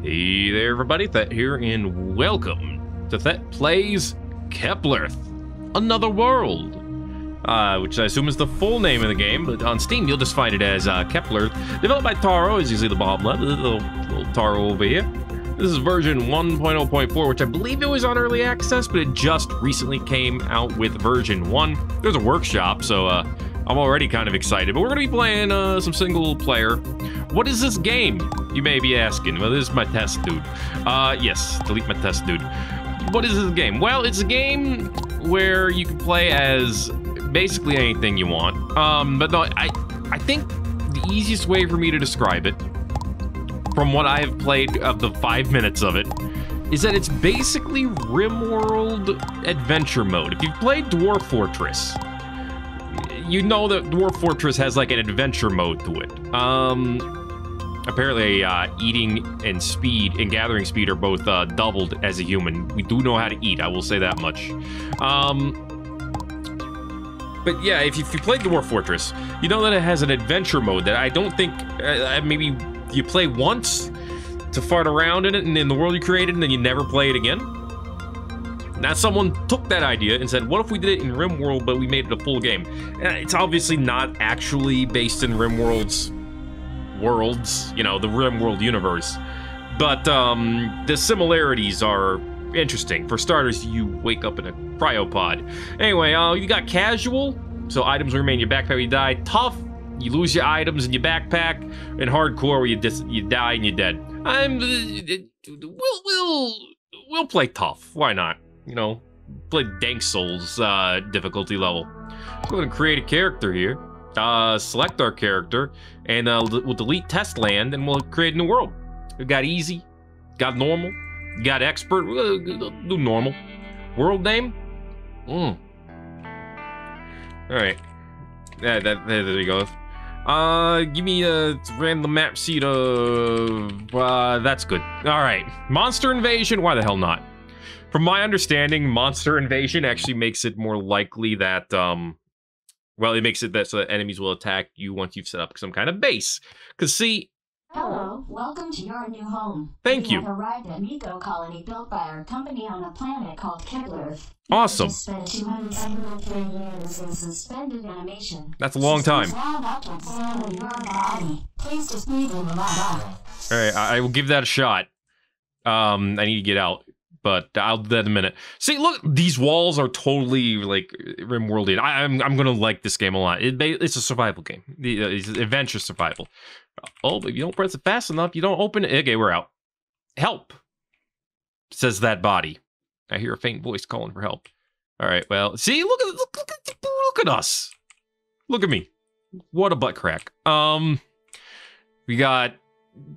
Hey there, everybody. Thet here, and welcome to Thet Plays Keplerth, Another World. Uh, which I assume is the full name of the game, but on Steam you'll just find it as uh, Keplerth. Developed by Taro, as you see the bottom left, little, little Taro over here. This is version 1.0.4, which I believe it was on early access, but it just recently came out with version 1. There's a workshop, so uh, I'm already kind of excited. But we're going to be playing uh, some single player. What is this game? You may be asking. Well, this is my test, dude. Uh, yes, delete my test, dude. What is this game? Well, it's a game where you can play as basically anything you want. Um, but no, I, I think the easiest way for me to describe it, from what I have played of the five minutes of it, is that it's basically RimWorld adventure mode. If you've played Dwarf Fortress, you know that Dwarf Fortress has like an adventure mode to it. Um, apparently, uh, eating and speed and gathering speed are both uh, doubled as a human. We do know how to eat. I will say that much. Um, but yeah, if you, if you played Dwarf Fortress, you know that it has an adventure mode that I don't think uh, maybe you play once to fart around in it and in the world you created, and then you never play it again. Now, someone took that idea and said, what if we did it in RimWorld, but we made it a full game? Uh, It's obviously not actually based in RimWorld's worlds, you know, the RimWorld universe. But um, the similarities are interesting. For starters, you wake up in a cryopod. Anyway, uh, you got casual, so items remain in your backpack when you die. Tough, you lose your items in your backpack. And hardcore, where you just you die and you're dead. I'm we'll we'll we'll play tough. Why not? You know, play Dank Souls uh, difficulty level. Go ahead and create a character here. Uh, select our character, and uh, we'll delete test land, and we'll create a new world. We got easy, got normal, got expert. We'll do normal. World name. Mm. All right. Yeah, that, there, you go. Uh, give me a random map seed of, uh, that's good. All right. Monster invasion, why the hell not? From my understanding, monster invasion actually makes it more likely that, um, well, it makes it that so that enemies will attack you once you've set up some kind of base. Because, see, Hello, welcome to your new home. Thank we you. have arrived at Miko colony built by our company on a planet called Keplerth. Awesome. Spent 273 years in suspended animation. That's a long time. Systems wound up like sand in your body. Please just breathe in the body. all right, I, I will give that a shot. Um, I need to get out, but I'll do that in a minute. See, look, these walls are totally like rimworldian. I, I'm I'm gonna like this game a lot. It, it's a survival game. Uh, It's adventure survival. Oh, but if you don't press it fast enough, you don't open it. Okay, we're out. Help, says that body. I hear a faint voice calling for help. All right, well, see, look at look, look, at, look at us. Look at me. What a butt crack. Um, we got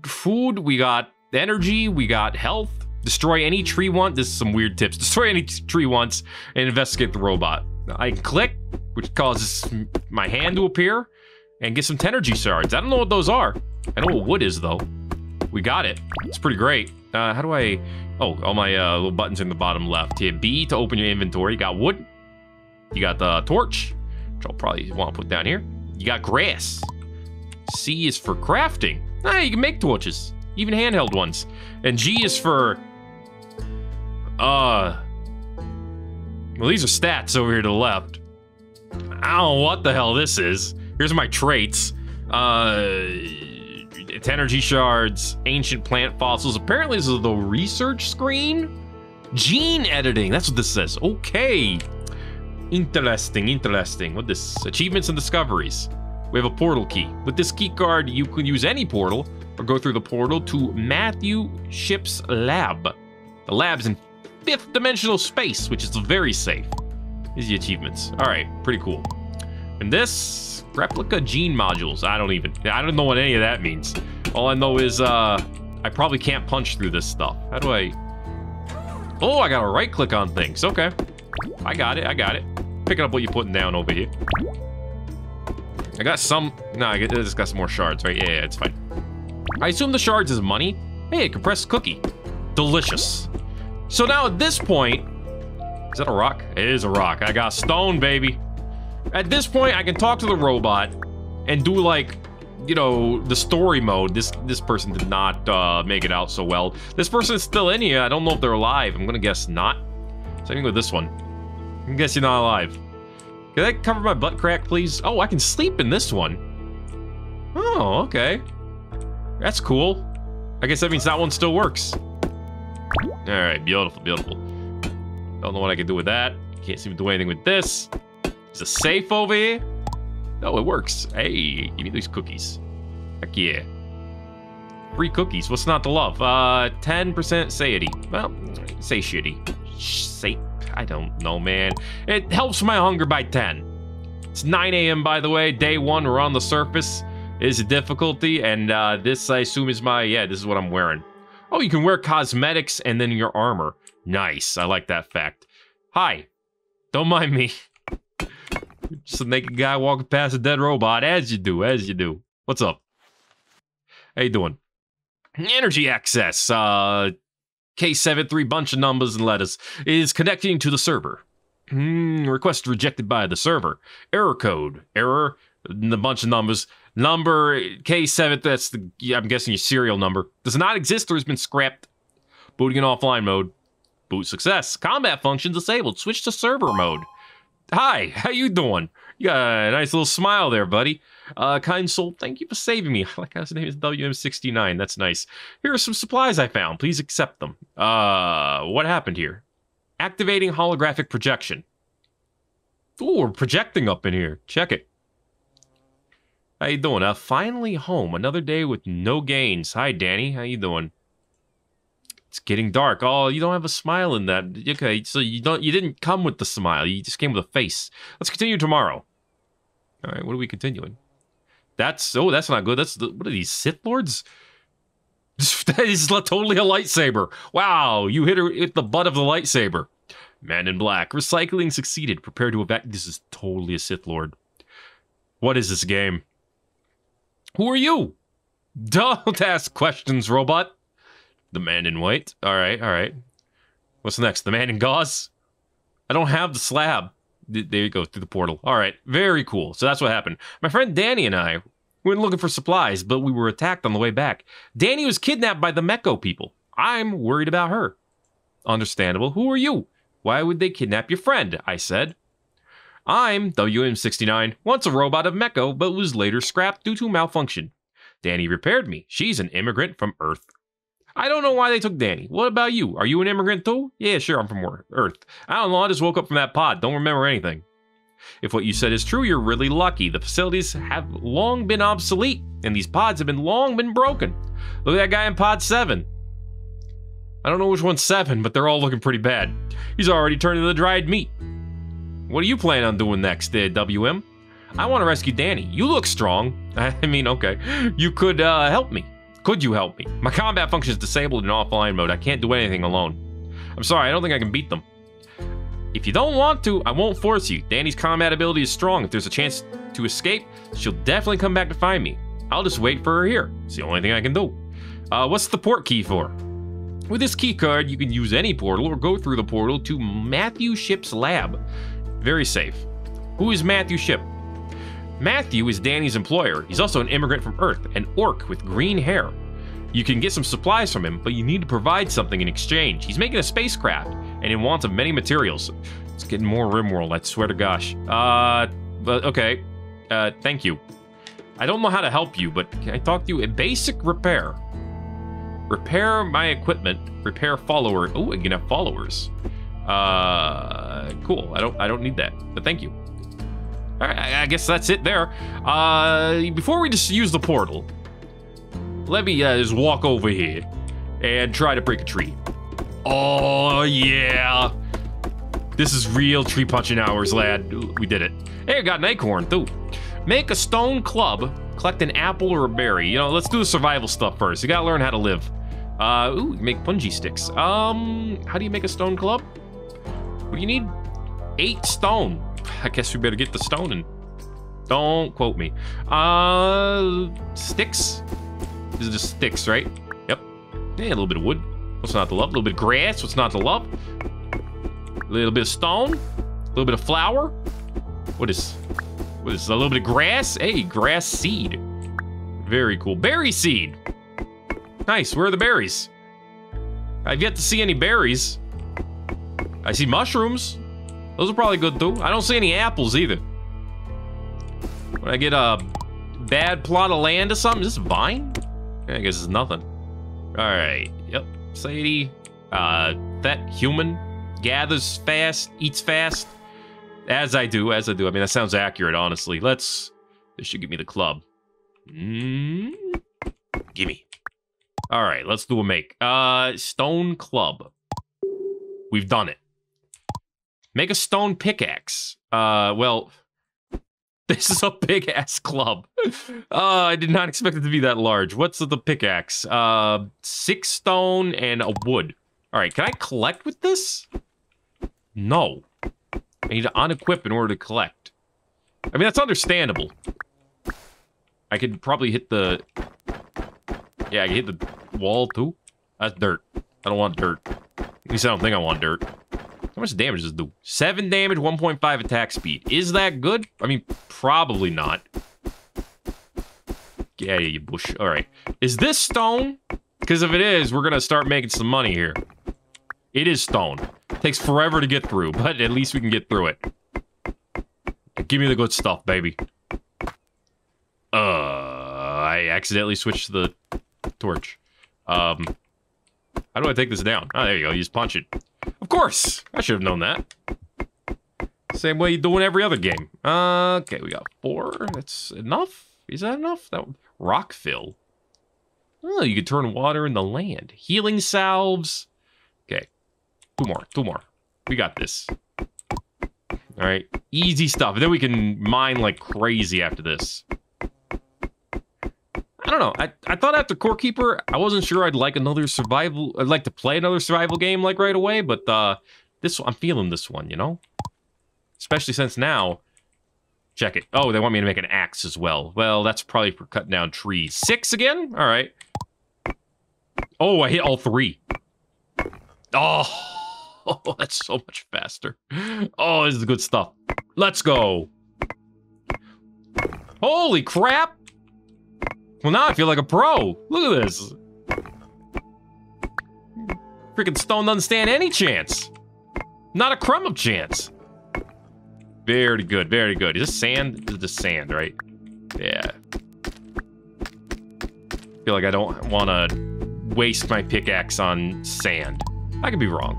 food, we got energy, we got health. Destroy any tree once. This is some weird tips. Destroy any tree once and investigate the robot. I can click, which causes my hand to appear, and get some energy shards. I don't know what those are. I know what wood is though. We got it. It's pretty great. Uh, how do I? Oh, all my uh, little buttons in the bottom left. Hit B to open your inventory. You got wood. You got the torch, which I'll probably want to put down here. You got grass. C is for crafting. Ah, you can make torches, even handheld ones. And G is for, uh, well, these are stats over here to the left. I don't know what the hell this is. Here's my traits. Uh, it's energy shards, ancient plant fossils. Apparently, this is the research screen. Gene editing. That's what this says. Okay. Interesting, interesting. What this? Achievements and discoveries. We have a portal key. With this key card, you can use any portal or go through the portal to Matthew Ship's lab. The lab's in fifth dimensional space, which is very safe. These are the achievements. All right, pretty cool. And this replica gene modules. I don't even. I don't know what any of that means. All I know is uh, I probably can't punch through this stuff. How do I? Oh, I got to right click on things. Okay, I got it. I got it. Picking up what you're putting down over here. I got some. No, I just got some more shards, right? Yeah, yeah, it's fine. I assume the shards is money. Hey, a compressed cookie. Delicious. So now at this point, is that a rock? It is a rock. I got stone, baby. At this point, I can talk to the robot and do like you know, the story mode, this this person did not uh, make it out so well. This person is still in here. I don't know if they're alive. I'm gonna guess not. Same with this one. I guess you're not alive. Can I cover my butt crack, please? Oh, I can sleep in this one. Oh, okay. That's cool. I guess that means that one still works. All right, beautiful, beautiful. Don't know what I can do with that. Can't seem to do anything with this. Is a safe over here? Oh, it works. Hey, give me these cookies. Heck yeah. Free cookies. What's not to love? Uh, 10% satiety. Well, say satiety. Say, I don't know, man. It helps my hunger by 10. It's 9 a.m., by the way. Day one, we're on the surface. Is a difficulty, and uh, this, I assume, is my... Yeah, this is what I'm wearing. Oh, you can wear cosmetics and then your armor. Nice. I like that fact. Hi. Don't mind me. Just a naked guy walking past a dead robot, as you do, as you do. What's up? How you doing? Energy access. Uh, K73 bunch of numbers and letters is connecting to the server. Hmm, request rejected by the server. Error code. Error. A bunch of numbers. Number K7, that's the, I'm guessing your serial number. Does not exist or has been scrapped. Booting in offline mode. Boot success. Combat function disabled. Switch to server mode. Hi, how you doing? You got a nice little smile there, buddy. Uh, kind soul, thank you for saving me. Like his name is WM69. That's nice. Here are some supplies I found. Please accept them. Uh, what happened here? Activating holographic projection. Ooh, we're projecting up in here. Check it. How you doing? Uh, finally home. Another day with no gains. Hi, Danny. How you doing? It's getting dark. Oh, you don't have a smile in that. Okay, so you don't. You didn't come with the smile. You just came with a face. Let's continue tomorrow. All right, what are we continuing? That's oh, that's not good. That's the, what are these Sith lords? that is totally a lightsaber. Wow, you hit her with the butt of the lightsaber. Man in black. Recycling succeeded. Prepare to evacuate. This is totally a Sith lord. What is this game? Who are you? Don't ask questions, robot. The man in white. All right, all right. What's next? The man in gauze? I don't have the slab. There you go, through the portal. All right, very cool. So that's what happened. My friend Danny and I went looking for supplies, but we were attacked on the way back. Danny was kidnapped by the Meko people. I'm worried about her. Understandable. Who are you? Why would they kidnap your friend? I said. I'm WM69, once a robot of Meko, but was later scrapped due to malfunction. Danny repaired me. She's an immigrant from Earth. I don't know why they took Danny. What about you? Are you an immigrant too? Yeah, sure, I'm from Earth. I don't know, I just woke up from that pod. Don't remember anything. If what you said is true, you're really lucky. The facilities have long been obsolete, and these pods have been long been broken. Look at that guy in pod 7. I don't know which one's 7, but they're all looking pretty bad. He's already turned into dried meat. What are you planning on doing next, WM? I want to rescue Danny. You look strong. I mean, okay. You could uh, help me. Could you help me? My combat function is disabled in offline mode. I can't do anything alone. I'm sorry, I don't think I can beat them. If you don't want to, I won't force you. Danny's combat ability is strong. If there's a chance to escape, she'll definitely come back to find me. I'll just wait for her here. It's the only thing I can do. Uh, what's the port key for? With this key card, you can use any portal or go through the portal to Matthew Ship's lab. Very safe. Who is Matthew Ship? Matthew is Danny's employer. He's also an immigrant from Earth, an orc with green hair. You can get some supplies from him, but you need to provide something in exchange. He's making a spacecraft, and in want of many materials. It's getting more RimWorld, I swear to gosh. Uh, but okay. Uh, thank you. I don't know how to help you, but can I talk to you? A basic repair. Repair my equipment. Repair follower. Oh, I can have followers. Uh, cool. I don't. I don't need that, but thank you. All right, I guess that's it there. Uh, before we just use the portal, let me uh, just walk over here and try to break a tree. Oh, yeah. This is real tree punching hours, lad. We did it. Hey, I got an acorn, too. Make a stone club, collect an apple or a berry. You know, let's do the survival stuff first. You gotta learn how to live. Uh, ooh, make punji sticks. Um, how do you make a stone club? You need? Eight stone. I guess we better get the stone and don't quote me. Uh, sticks. These are just sticks, right? Yep. Yeah, a little bit of wood. What's not to love? A little bit of grass. What's not to love? A little bit of stone. A little bit of flour. What is? What is? A little bit of grass. Hey, grass seed. Very cool. Berry seed. Nice. Where are the berries? I've yet to see any berries. I see mushrooms. Those are probably good too. I don't see any apples either. When I get a bad plot of land or something, is this vine? I guess it's nothing. All right. Yep. Sadie. Uh, that human gathers fast, eats fast. As I do, as I do. I mean, that sounds accurate, honestly. Let's. This should give me the club. Mm, gimme. All right, let's do a make. Uh, stone club. We've done it. Make a stone pickaxe. Uh, well, this is a big ass club. Uh, I did not expect it to be that large. What's the pickaxe? Uh, six stone and a wood. All right, can I collect with this? No. I need to unequip in order to collect. I mean, that's understandable. I could probably hit the... Yeah, I can hit the wall too. That's dirt. I don't want dirt. At least I don't think I want dirt. How much damage does it do? 7 damage, 1.5 attack speed. Is that good? I mean, probably not. Yeah, yeah, you bush. All right. Is this stone? Because if it is, we're going to start making some money here. It is stone. Takes forever to get through, but at least we can get through it. Give me the good stuff, baby. Uh, I accidentally switched the torch. Um, how do I take this down? Oh, there you go. You just punch it. Of course! I should have known that. Same way you do in every other game. Okay, we got four. That's enough? Is that enough? That rock fill. Oh, you can turn water into land. Healing salves. Okay. Two more. Two more. We got this. All right. Easy stuff. Then we can mine like crazy after this. I don't know. I, I thought after Core Keeper, I wasn't sure I'd like another survival. I'd like to play another survival game like right away, but uh, this I'm feeling this one, you know. Especially since now, check it. Oh, they want me to make an axe as well. Well, that's probably for cutting down trees. Six again. All right. Oh, I hit all three. Oh, that's so much faster. Oh, this is good stuff. Let's go. Holy crap. Well, now I feel like a pro. Look at this. Freaking stone doesn't stand any chance. Not a crumb of chance. Very good, very good. Is this sand? This is just sand, right? Yeah. feel like I don't want to waste my pickaxe on sand. I could be wrong.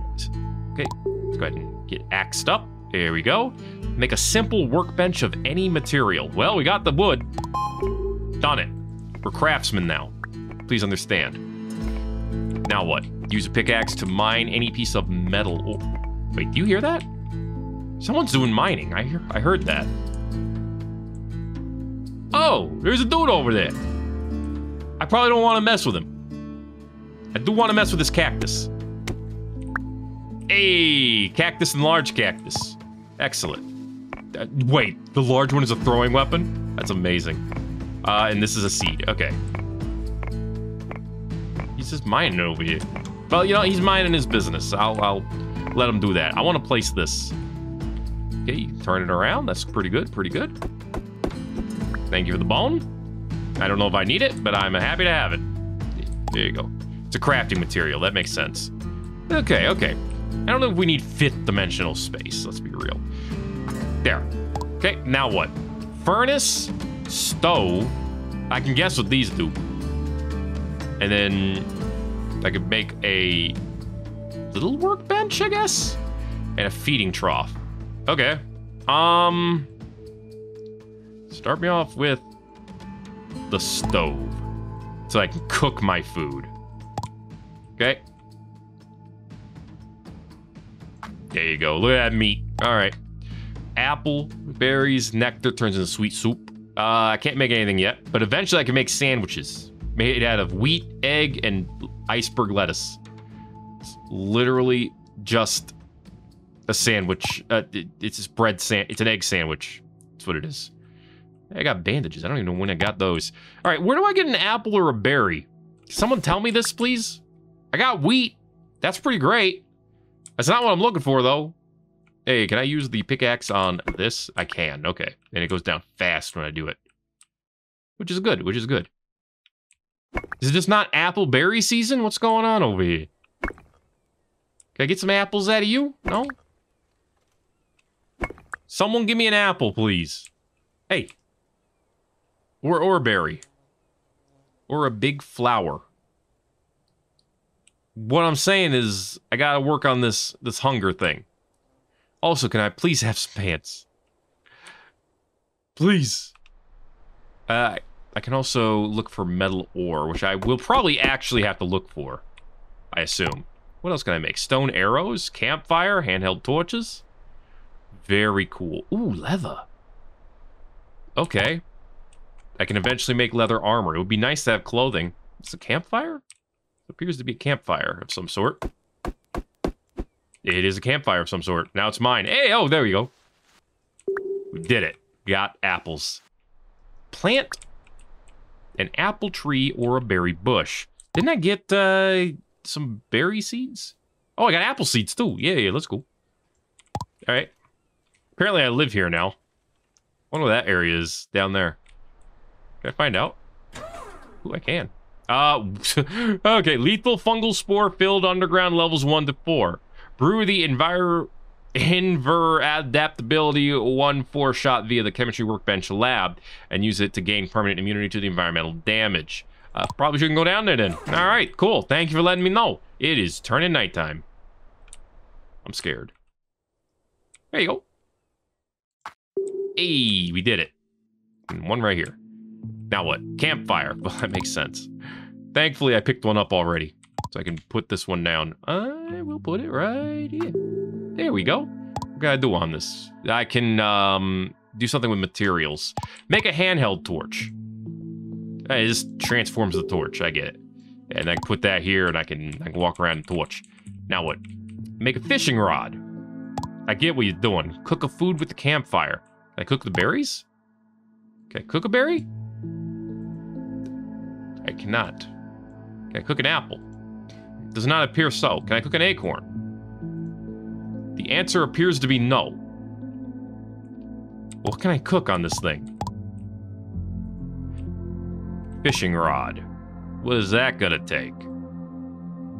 Okay, let's go ahead and get axed up. There we go. Make a simple workbench of any material. Well, we got the wood. Done it. We're craftsmen now. Please understand. Now what? Use a pickaxe to mine any piece of metal. Wait, do you hear that? Someone's doing mining. I hear, I heard that. Oh, there's a dude over there. I probably don't want to mess with him. I do want to mess with this cactus. Hey, cactus and large cactus. Excellent. Uh, wait, the large one is a throwing weapon? That's amazing. Uh, and this is a seed. Okay. He's just mining over here. Well, you know, he's mining his business. I'll, I'll let him do that. I want to place this. Okay, turn it around. That's pretty good, pretty good. Thank you for the bone. I don't know if I need it, but I'm happy to have it. There you go. It's a crafting material. That makes sense. Okay, okay. I don't know if we need fifth dimensional space. Let's be real. There. Okay, now what? Furnace, stove. I can guess what these do. And then I could make a little workbench, I guess? And a feeding trough. Okay. Um start me off with the stove. So I can cook my food. Okay. There you go. Look at that meat. All right. Apple, berries, nectar turns into sweet soup. Uh, I can't make anything yet, but eventually I can make sandwiches made out of wheat, egg, and iceberg lettuce. It's literally just a sandwich. Uh, it, it's just bread sand. It's an egg sandwich. That's what it is. I got bandages. I don't even know when I got those. All right, where do I get an apple or a berry? Someone tell me this, please. I got wheat. That's pretty great. That's not what I'm looking for, though. Hey, can I use the pickaxe on this? I can. Okay. And it goes down fast when I do it. Which is good, which is good. Is it just not apple berry season? What's going on over here? Can I get some apples out of you? No? Someone give me an apple, please. Hey. Or, or a berry. Or a big flower. What I'm saying is, I gotta work on this, this hunger thing. Also, can I please have some pants? Please. Uh, I can also look for metal ore, which I will probably actually have to look for. I assume. What else can I make? Stone arrows? Campfire? Handheld torches? Very cool. Ooh, leather. Okay. I can eventually make leather armor. It would be nice to have clothing. It's a campfire? It appears to be a campfire of some sort. It is a campfire of some sort. Now it's mine. Hey, oh, there we go. We did it. Got apples. Plant an apple tree or a berry bush. Didn't I get uh, some berry seeds? Oh, I got apple seeds too. Yeah, yeah, let's go. All right. Apparently I live here now. I wonder what that area is down there. Can I find out? Ooh, I can. Uh, okay, lethal fungal spore filled underground levels 1 to 4. Brew the envir Inver adaptability 1 4 shot via the chemistry workbench lab and use it to gain permanent immunity to the environmental damage. Uh, probably shouldn't go down there then. All right, cool. Thank you for letting me know. It is turning nighttime. I'm scared. There you go. Hey, we did it. And one right here. Now what? Campfire. Well, that makes sense. Thankfully, I picked one up already. So I can put this one down. I will put it right here. There we go. What can I do on this? I can um, do something with materials. Make a handheld torch. It just transforms the torch. I get it. And I can put that here, and I can I can walk around and torch. Now what? Make a fishing rod. I get what you're doing. Cook a food with the campfire. Can I cook the berries? Can I cook a berry? I cannot. Can I cook an apple? Does not appear so. Can I cook an acorn? The answer appears to be no. What can I cook on this thing? Fishing rod. What is that gonna take?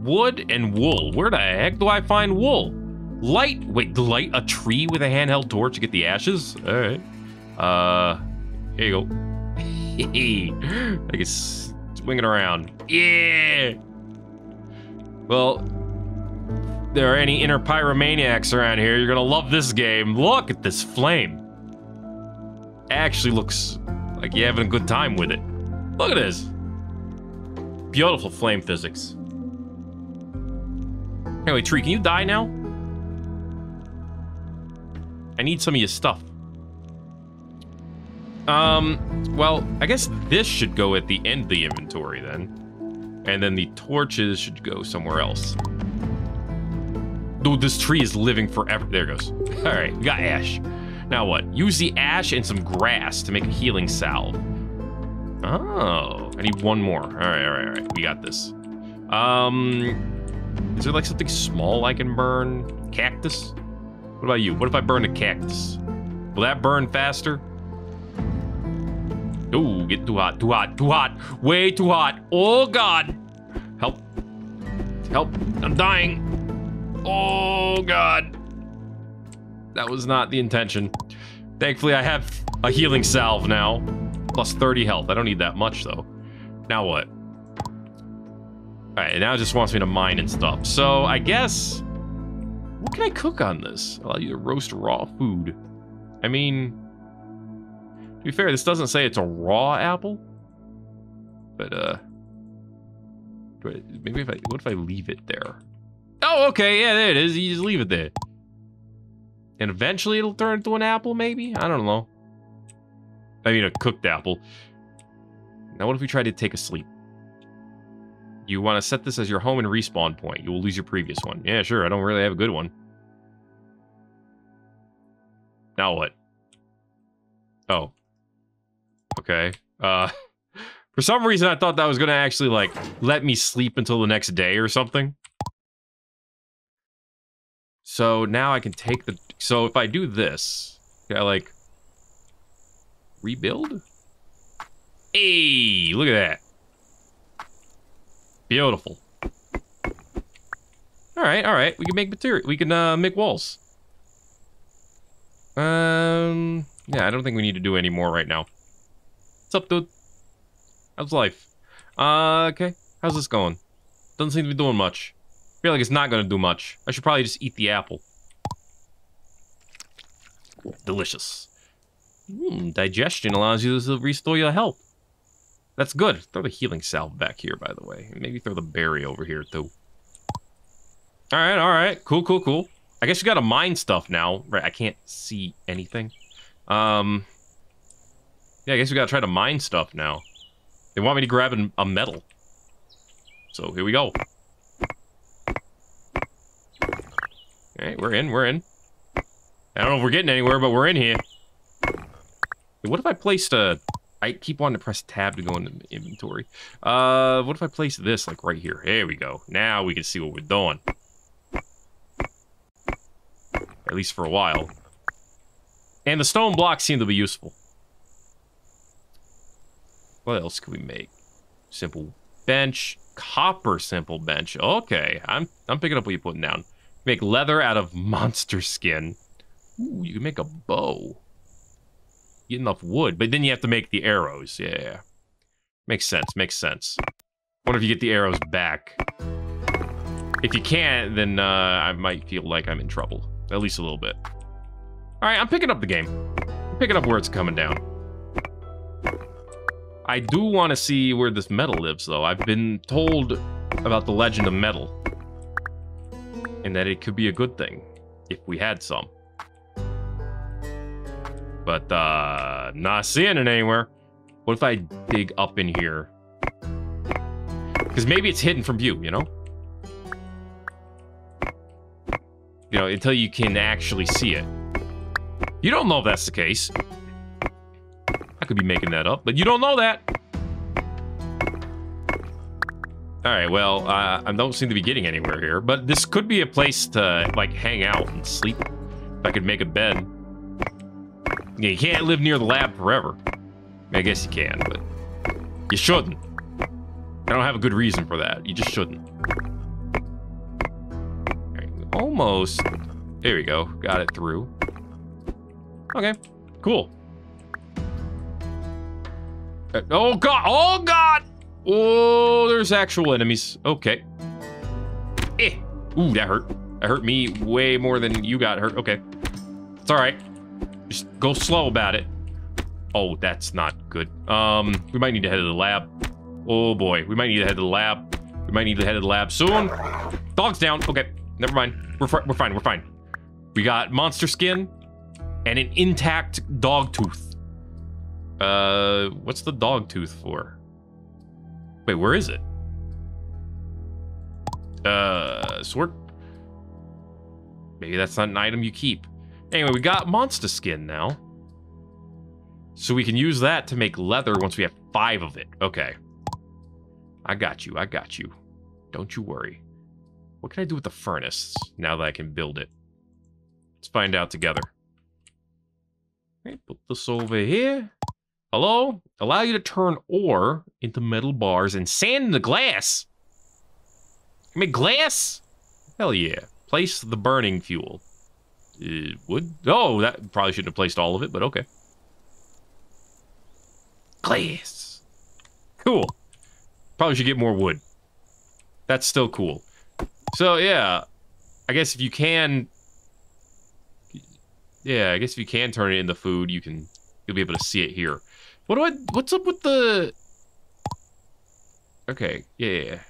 Wood and wool. Where the heck do I find wool? Light. Wait, light a tree with a handheld torch to get the ashes? All right. Uh, here you go. I can swing it around. Yeah. Well, there are any inner pyromaniacs around here, you're gonna love this game. Look at this flame. Actually looks like you're having a good time with it. Look at this. Beautiful flame physics. Anyway, Tree, can you die now? I need some of your stuff. Um, well, I guess this should go at the end of the inventory then. And then the torches should go somewhere else. Dude, this tree is living forever. There goes. All right, we got ash. Now what? Use the ash and some grass to make a healing salve. Oh, I need one more. All right, all right, all right. We got this. Um, is there like something small I can burn? Cactus? What about you? What if I burn a cactus? Will that burn faster? Ooh, get too hot, too hot, too hot. Way too hot. Oh, God. Help. Help. I'm dying. Oh, God. That was not the intention. Thankfully, I have a healing salve now. Plus 30 health. I don't need that much, though. Now what? Alright, now it just wants me to mine and stuff. So, I guess... What can I cook on this? Allow you to roast raw food. I mean... To be fair, this doesn't say it's a raw apple. But, uh... maybe if I... What if I leave it there? Oh, okay, yeah, there it is. You just leave it there. And eventually it'll turn into an apple, maybe? I don't know. I mean, a cooked apple. Now, what if we try to take a sleep? You want to set this as your home and respawn point. You will lose your previous one. Yeah, sure. I don't really have a good one. Now what? Oh. Okay. Uh, for some reason, I thought that was going to actually, like, let me sleep until the next day or something. So now I can take the... So if I do this, I, like, rebuild? Hey, look at that. Beautiful. All right, all right. We can make material. We can uh, make walls. Um, yeah, I don't think we need to do any more right now. What's up, dude? How's life? Uh, okay. How's this going? Doesn't seem to be doing much. I feel like it's not gonna do much. I should probably just eat the apple. Delicious. Hmm, digestion allows you to restore your health. That's good. Throw the healing salve back here, by the way. Maybe throw the berry over here, too. All right, all right. Cool, cool, cool. I guess you got to mine stuff now. Right, I can't see anything. Um, yeah, I guess we got to try to mine stuff now. They want me to grab an, a metal. So here we go. All right, we're in, we're in. I don't know if we're getting anywhere, but we're in here. What if I placed a... I keep wanting to press tab to go into inventory. Uh, what if I place this, like, right here? There we go. Now we can see what we're doing. At least for a while. And the stone blocks seem to be useful. What else can we make? Simple bench. Copper simple bench. Okay, I'm I'm picking up what you're putting down. Make leather out of monster skin. Ooh, you can make a bow. Get enough wood, but then you have to make the arrows. Yeah, makes sense. Makes sense. Wonder if you get the arrows back? If you can't, then uh, I might feel like I'm in trouble, at least a little bit. All right, I'm picking up the game. I'm picking up where it's coming down. I do want to see where this metal lives, though. I've been told about the legend of metal. And that it could be a good thing if we had some. But, uh, not seeing it anywhere. What if I dig up in here? Because maybe it's hidden from view, you know? You know, until you can actually see it. You don't know if that's the case. I could be making that up, but you don't know that. All right, well, uh, I don't seem to be getting anywhere here, but this could be a place to, like, hang out and sleep. If I could make a bed. Yeah, you can't live near the lab forever. I guess you can, but you shouldn't. I don't have a good reason for that. You just shouldn't. Almost. There we go. Got it through. Okay, cool. Uh, oh god! Oh god! Oh, there's actual enemies. Okay. Eh. Ooh, that hurt. That hurt me way more than you got hurt. Okay. It's alright. Just go slow about it. Oh, that's not good. Um, we might need to head to the lab. Oh boy, we might need to head to the lab. We might need to head to the lab soon. Dog's down. Okay, never mind. We're, we're fine, we're fine. We got monster skin and an intact dog tooth. Uh, what's the dog tooth for? Wait, where is it? Uh, sword? Maybe that's not an item you keep. Anyway, we got monster skin now. So we can use that to make leather once we have five of it. Okay. I got you, I got you. Don't you worry. What can I do with the furnace now that I can build it? Let's find out together. Okay, put this over here. Hello? Allow you to turn ore into metal bars and sand into glass. Make glass? Hell yeah. Place the burning fuel. Uh, wood? Oh, that probably shouldn't have placed all of it, but okay. Glass. Cool. Probably should get more wood. That's still cool. So, yeah. I guess if you can... Yeah, I guess if you can turn it into food, you can... You'll be able to see it here. What do I... What's up with the... Okay, yeah.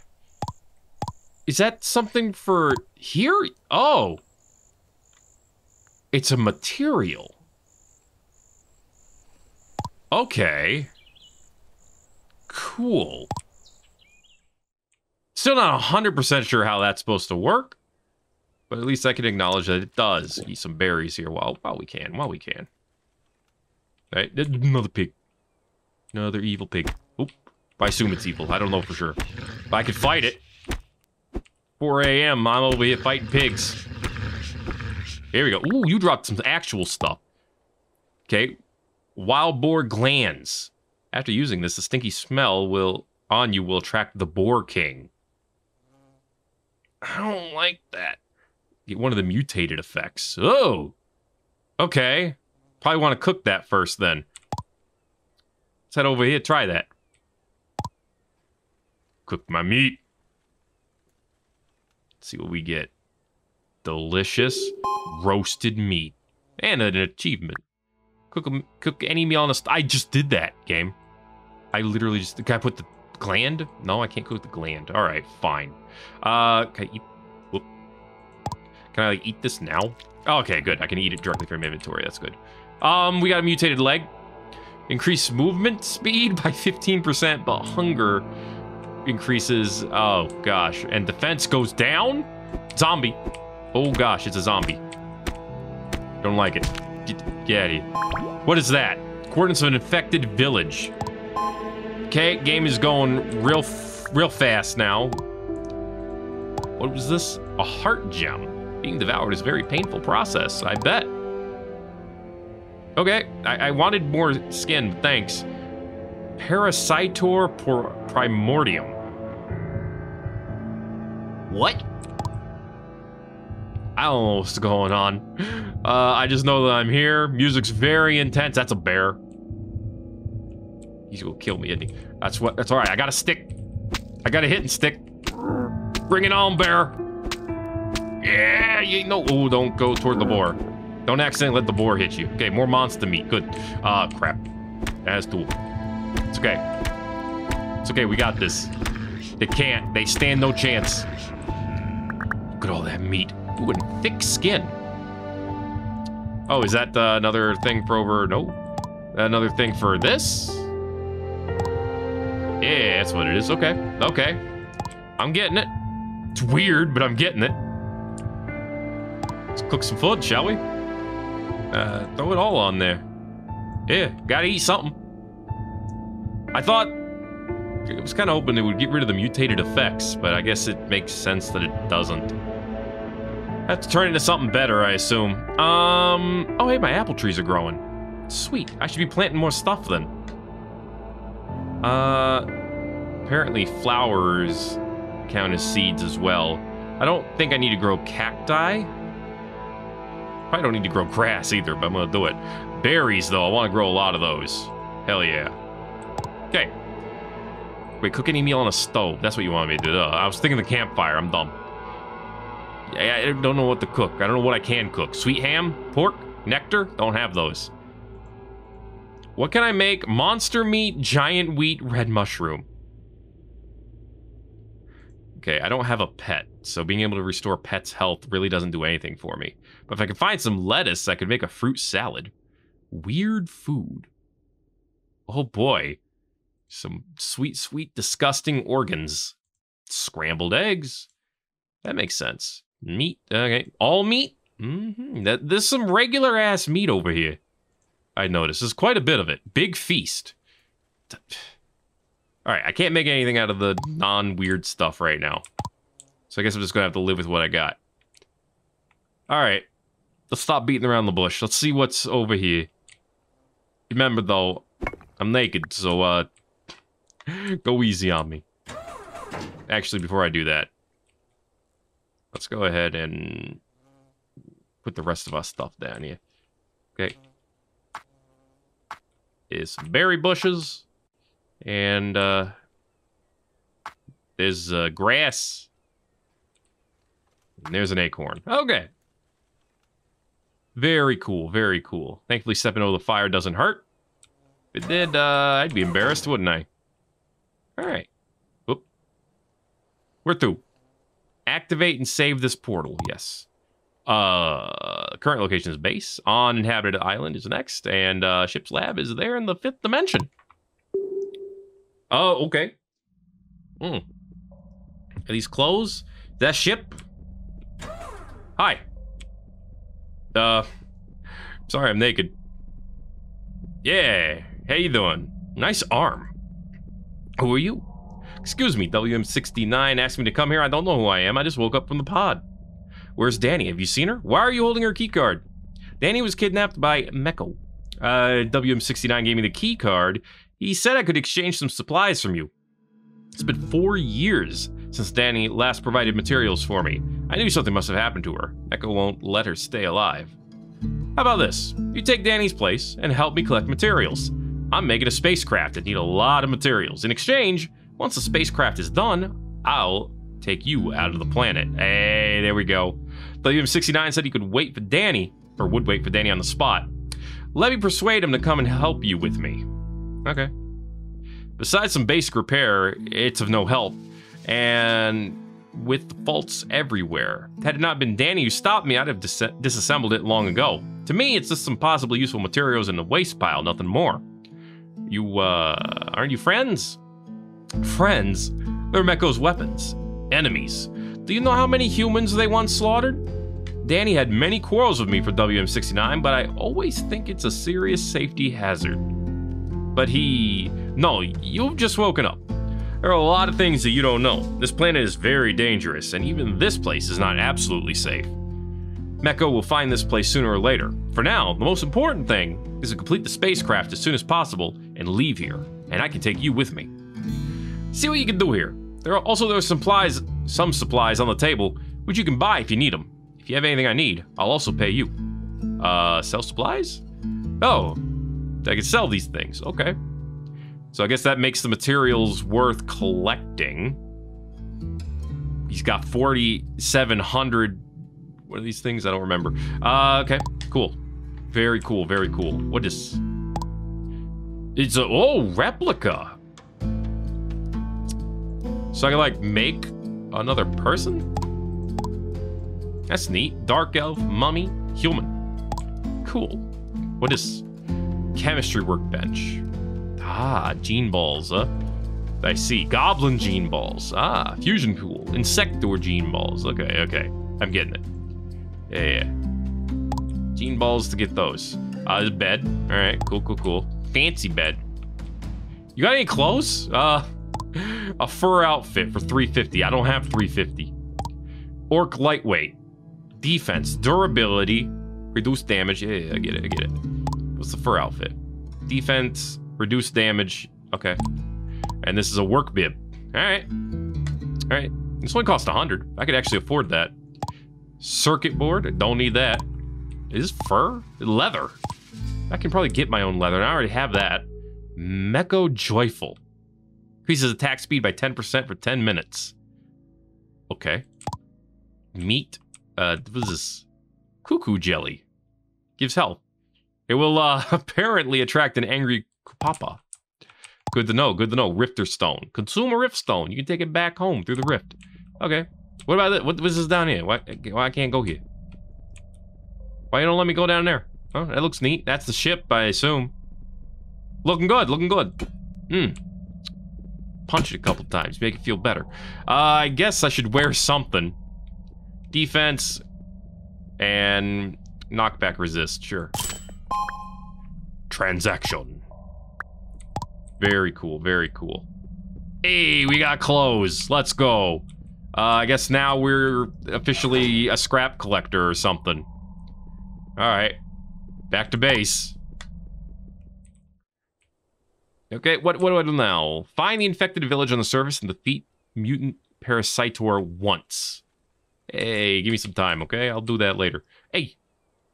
Is that something for here? Oh. It's a material. Okay. Cool. Still not 100% sure how that's supposed to work. But at least I can acknowledge that it does. Eat some berries here while, while we can. While we can. All right, another pig. Another evil pig. Oop. I assume it's evil. I don't know for sure. But I could fight it. 4 a.m. I'm over here fighting pigs. Here we go. Ooh, you dropped some actual stuff. Okay. Wild boar glands. After using this, the stinky smell will on you will attract the boar king. I don't like that. Get one of the mutated effects. Oh, okay. Probably want to cook that first then. Let's head over here. Try that. Cook my meat. Let's see what we get. Delicious roasted meat and an achievement. Cook cook any meal on a. I just did that game. I literally just. Can I put the gland? No, I can't cook the gland. All right, fine. Uh, can I eat? Whoop. Can I like eat this now? Okay, good. I can eat it directly from inventory. That's good. Um, we got a mutated leg. Increase movement speed by 15%, but hunger increases. Oh gosh, and defense goes down. Zombie. Oh gosh, it's a zombie. Don't like it. Get, get. What is that? Coordinates of an infected village. Okay, game is going real, real fast now. What was this? A heart gem. Being devoured is a very painful process, I bet. Okay, I, I wanted more skin, thanks. Parasitor primordium. What? I don't know what's going on. Uh, I just know that I'm here. Music's very intense. That's a bear. He's gonna kill me, isn't he? That's what. That's all right. I got a stick. I got a hitting stick. Bring it on, bear. Yeah, you know. Oh, don't go toward the boar. Don't accidentally let the boar hit you. Okay, more monster meat. Good. Ah, uh, crap. As tool. It's okay. It's okay. We got this. They can't. They stand no chance. Look at all that meat. Ooh, and thick skin. Oh, is that uh, another thing for over? No. Another thing for this? Yeah, that's what it is. Okay. Okay. I'm getting it. It's weird, but I'm getting it. Let's cook some food, shall we? Uh, throw it all on there. Yeah, gotta eat something. I thought I was kind of hoping it would get rid of the mutated effects, but I guess it makes sense that it doesn't. I have to turn into something better, I assume. Um, oh hey, my apple trees are growing. Sweet, I should be planting more stuff then. Uh, apparently flowers count as seeds as well. I don't think I need to grow cacti. Probably don't need to grow grass either, but I'm gonna do it. Berries, though, I want to grow a lot of those. Hell yeah. Okay. Wait, cook any meal on a stove. That's what you wanted me to do. Uh, I was thinking the campfire. I'm dumb. I, I don't know what to cook. I don't know what I can cook. Sweet ham? Pork? Nectar? Don't have those. What can I make? Monster meat, giant wheat, red mushroom. Okay, I don't have a pet, so being able to restore pets' health really doesn't do anything for me. But if I could find some lettuce, I could make a fruit salad. Weird food. Oh boy. Some sweet, sweet, disgusting organs. Scrambled eggs. That makes sense. Meat. Okay. All meat? Mm-hmm. That, there's some regular ass meat over here. I noticed. There's quite a bit of it. Big feast. All right, I can't make anything out of the non-weird stuff right now. So I guess I'm just gonna have to live with what I got. All right, let's stop beating around the bush. Let's see what's over here. Remember though, I'm naked, so uh, go easy on me. Actually, before I do that, let's go ahead and put the rest of our stuff down here. Okay. Some berry bushes. And uh, there's uh, grass. And there's an acorn. Okay. Very cool, very cool. Thankfully, stepping over the fire doesn't hurt. If it did, uh, I'd be embarrassed, wouldn't I? All right. Oop. We're through. Activate and save this portal. Yes. Uh, current location is base. On inhabited island is next, and uh, ship's lab is there in the fifth dimension. Oh, okay. Hmm. Are these clothes? That ship? Hi. Uh, sorry I'm naked. Yeah, how you doing? Nice arm. Who are you? Excuse me, WM69 asked me to come here. I don't know who I am. I just woke up from the pod. Where's Danny? Have you seen her? Why are you holding her keycard? Danny was kidnapped by Meko. Uh, WM69 gave me the key card he said I could exchange some supplies from you. It's been four years since Danny last provided materials for me. I knew something must have happened to her. Echo won't let her stay alive. How about this? You take Danny's place and help me collect materials. I'm making a spacecraft that need a lot of materials. In exchange, once the spacecraft is done, I'll take you out of the planet. Hey, there we go. WM69 said he could wait for Danny, or would wait for Danny on the spot. Let me persuade him to come and help you with me. Okay. Besides some basic repair, it's of no help. And with faults everywhere. Had it not been Danny who stopped me, I'd have dis disassembled it long ago. To me, it's just some possibly useful materials in the waste pile, nothing more. You, uh, aren't you friends? Friends? They're Meko's weapons. Enemies. Do you know how many humans they once slaughtered? Danny had many quarrels with me for WM69, but I always think it's a serious safety hazard. But he... No, you've just woken up. There are a lot of things that you don't know. This planet is very dangerous, and even this place is not absolutely safe. Meko will find this place sooner or later. For now, the most important thing is to complete the spacecraft as soon as possible and leave here, and I can take you with me. See what you can do here. There are also there are supplies, some supplies on the table, which you can buy if you need them. If you have anything I need, I'll also pay you. Uh, sell supplies? Oh, I can sell these things. Okay. So I guess that makes the materials worth collecting. He's got 4,700. What are these things? I don't remember. Uh, okay, cool. Very cool, very cool. What is... It's a... Oh, replica. So I can, like, make another person? That's neat. Dark elf, mummy, human. Cool. What is... Chemistry workbench. Ah, gene balls, huh? I see. Goblin gene balls. Ah, fusion pool. Insector gene balls. Okay, okay. I'm getting it. Yeah, yeah. Gene balls to get those. Uh, bed. All right, cool, cool, cool. Fancy bed. You got any clothes? Uh, a fur outfit for 350. I don't have 350. Orc lightweight. Defense, durability, reduce damage. Yeah, yeah, I get it, I get it. What's the fur outfit? Defense, Reduce damage. Okay. And this is a work bib. All right. All right. This one costs 100. I could actually afford that. Circuit board. Don't need that. Is fur? Leather. I can probably get my own leather. And I already have that. Meko Joyful. Increases attack speed by 10% for 10 minutes. Okay. Meat. Uh, what is this? Cuckoo jelly. Gives health. It will uh, apparently attract an angry Papa. Good to know. Good to know. Rifter stone. Consume a rift stone. You can take it back home through the rift. Okay. What about it? What was this down here? Why, why I can't go here? Why you don't let me go down there? Oh, that looks neat. That's the ship, I assume. Looking good. Looking good. Hmm. Punch it a couple times. Make it feel better. Uh, I guess I should wear something. Defense and knockback resist. Sure. Transaction. Very cool, very cool. Hey, we got clothes. Let's go. Uh, I guess now we're officially a scrap collector or something. Alright. Back to base. Okay, what, what do I do now? Find the infected village on the surface and defeat mutant parasitor once. Hey, give me some time, okay? I'll do that later. Hey,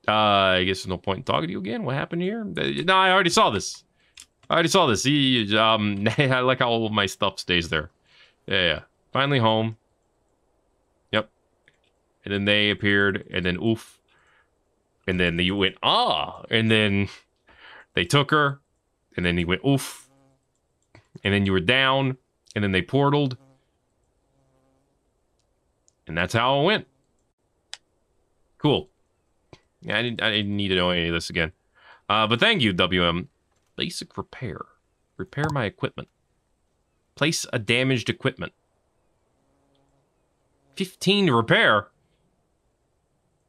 uh, I guess there's no point in talking to you again. What happened here? No, I already saw this. I already saw this. He, um, I like how all of my stuff stays there. Yeah, yeah. Finally home. Yep. And then they appeared, and then oof. And then you went, ah. And then they took her, and then he went, oof. And then you were down, and then they portaled. And that's how it went. Cool. Yeah, I didn't, I didn't need to know any of this again. Uh, but thank you, WM. Basic repair. Repair my equipment. Place a damaged equipment. 15 to repair.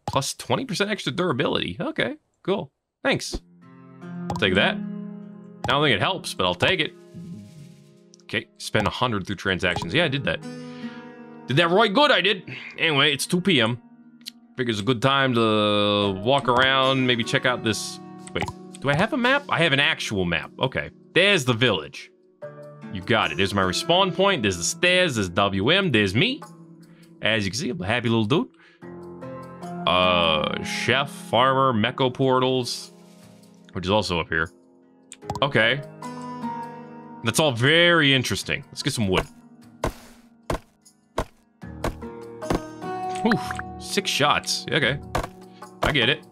Plus 20% extra durability. Okay, cool. Thanks. I'll take that. I don't think it helps, but I'll take it. Okay, spend 100 through transactions. Yeah, I did that. Did that right good, I did. Anyway, it's 2 p.m. Figures a good time to walk around, maybe check out this... Wait, do I have a map? I have an actual map. Okay. There's the village. You got it. There's my respawn point. There's the stairs. There's WM. There's me. As you can see, I'm a happy little dude. Uh, chef, farmer, Meko portals, which is also up here. Okay. That's all very interesting. Let's get some wood. Oof, six shots. Okay. I get it.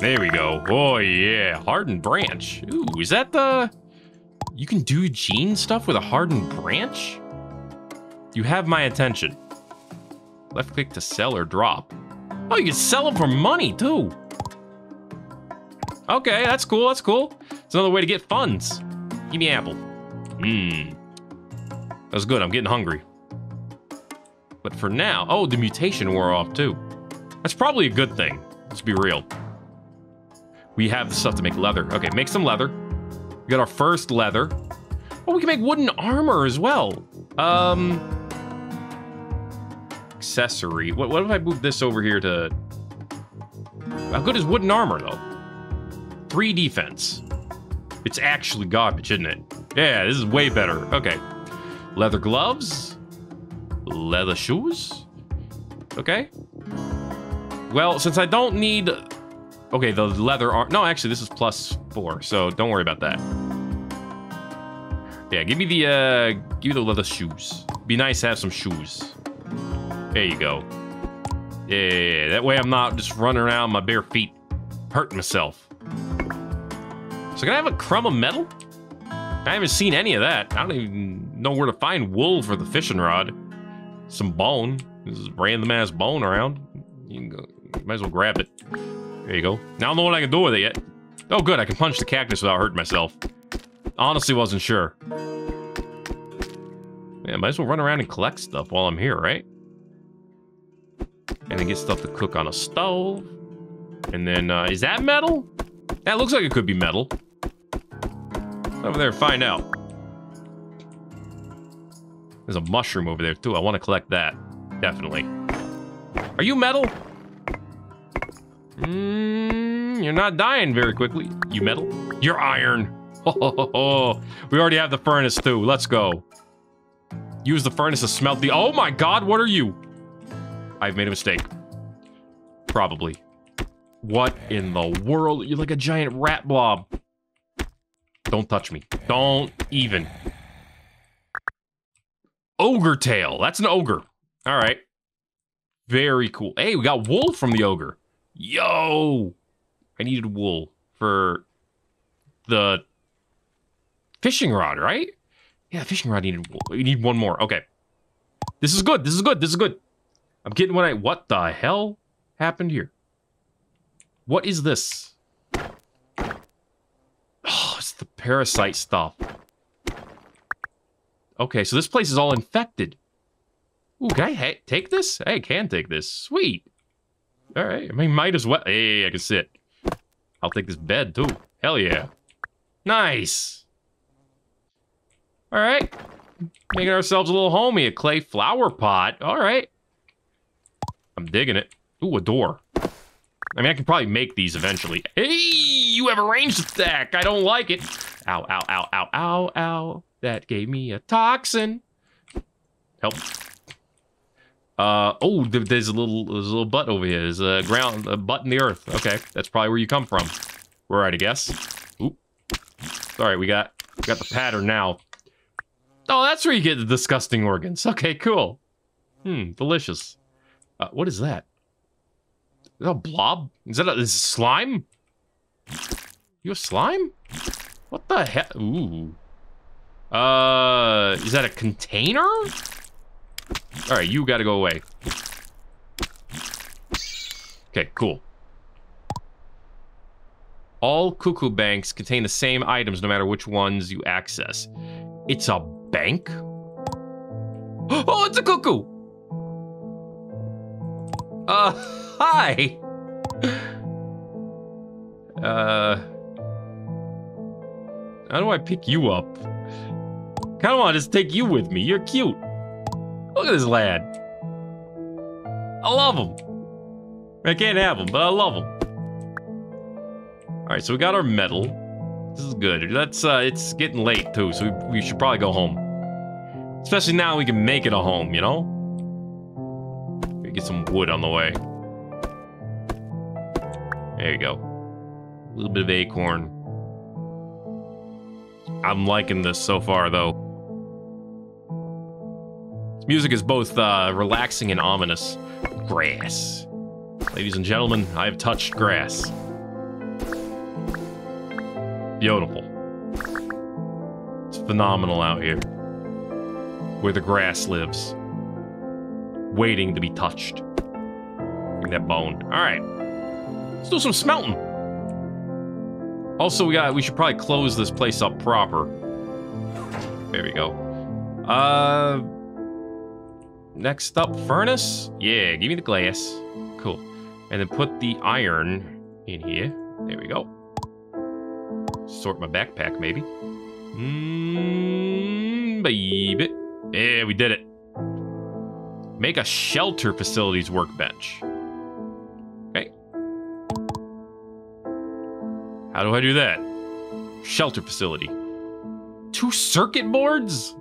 There we go. Oh, yeah. Hardened branch. Ooh, is that the... You can do gene stuff with a hardened branch? You have my attention. Left click to sell or drop. Oh, you can sell them for money, too. Okay, that's cool, that's cool. It's another way to get funds. Give me apple. Mmm. That's good, I'm getting hungry. But for now, oh, the mutation wore off too. That's probably a good thing. Let's be real. We have the stuff to make leather. Okay, make some leather. We got our first leather. Oh, we can make wooden armor as well. Um, accessory. What, what if I move this over here to... How good is wooden armor, though? Three defense. It's actually garbage, isn't it? Yeah, this is way better. Okay. Leather gloves. Leather shoes. Okay. Well, since I don't need... Okay, the leather arm... No, actually, this is plus four, so don't worry about that. Yeah, give me the, uh... Give me the leather shoes. Be nice to have some shoes. There you go. Yeah, that way I'm not just running around my bare feet, hurting myself. So can I have a crumb of metal? I haven't seen any of that. I don't even know where to find wool for the fishing rod. Some bone. This is random ass bone around. You, can go, you might as well grab it. There you go. Now I don't know what I can do with it yet. Oh, good. I can punch the cactus without hurting myself. Honestly, wasn't sure. Yeah, might as well run around and collect stuff while I'm here, right? And then get stuff to cook on a stove. And then, uh, is that metal? That looks like it could be metal. Over there, find out. There's a mushroom over there, too. I want to collect that. Definitely. Are you metal? Mm, you're not dying very quickly. You metal? You're iron. We already have the furnace, too. Let's go. Use the furnace to smelt the... Oh, my God. What are you? I've made a mistake. Probably. What in the world? You're like a giant rat blob. Don't touch me. Don't even. Ogre tail. That's an ogre. All right. Very cool. Hey, we got wool from the ogre. Yo! I needed wool for the fishing rod, right? Yeah, fishing rod needed wool. We need one more. Okay. This is good. This is good. This is good. I'm getting what I... What the hell happened here? What is this? Oh, it's the parasite stuff. Okay, so this place is all infected. Ooh, can I take this? Hey, can take this. Sweet. All right, I mean, might as well. Hey, I can sit. I'll take this bed, too. Hell yeah. Nice. All right. Making ourselves a little homey, a clay flower pot. All right. I'm digging it. Ooh, a door. I mean, I can probably make these eventually. Hey, you have a ranged attack. I don't like it. Ow, ow, ow, ow, ow, ow. That gave me a toxin. Help. Uh, oh, there's a little, there's a little butt over here. There's a ground, a butt in the earth. Okay, that's probably where you come from. We're right, I guess. Oop. Right, we got, we got the pattern now. Oh, that's where you get the disgusting organs. Okay, cool. Hmm, delicious. Uh, what is that? Is that a blob? Is that a is slime? You a slime? What the hell? Ooh. Uh, is that a container? All right, you gotta go away. Okay, cool. All cuckoo banks contain the same items no matter which ones you access. It's a bank? Oh, it's a cuckoo! Uh, hi! Uh... How do I pick you up? Kinda wanna just take you with me. You're cute. Look at this lad. I love him. I can't have him, but I love him. Alright, so we got our medal. This is good. That's uh, it's getting late too, so we, we should probably go home. Especially now we can make it a home, you know? We get some wood on the way. There you go. A little bit of acorn. I'm liking this so far, though. Music is both uh, relaxing and ominous. Grass. Ladies and gentlemen, I have touched grass. Beautiful. It's phenomenal out here. Where the grass lives. Waiting to be touched. Bring that bone. Alright. Let's do some smelting. Also, we got we should probably close this place up proper. There we go. Uh next up, furnace? Yeah, give me the glass. Cool. And then put the iron in here. There we go. Sort my backpack, maybe. Mmm, baby. Yeah, we did it. Make a shelter facilities workbench. Okay. How do I do that? Shelter facility. Two circuit boards?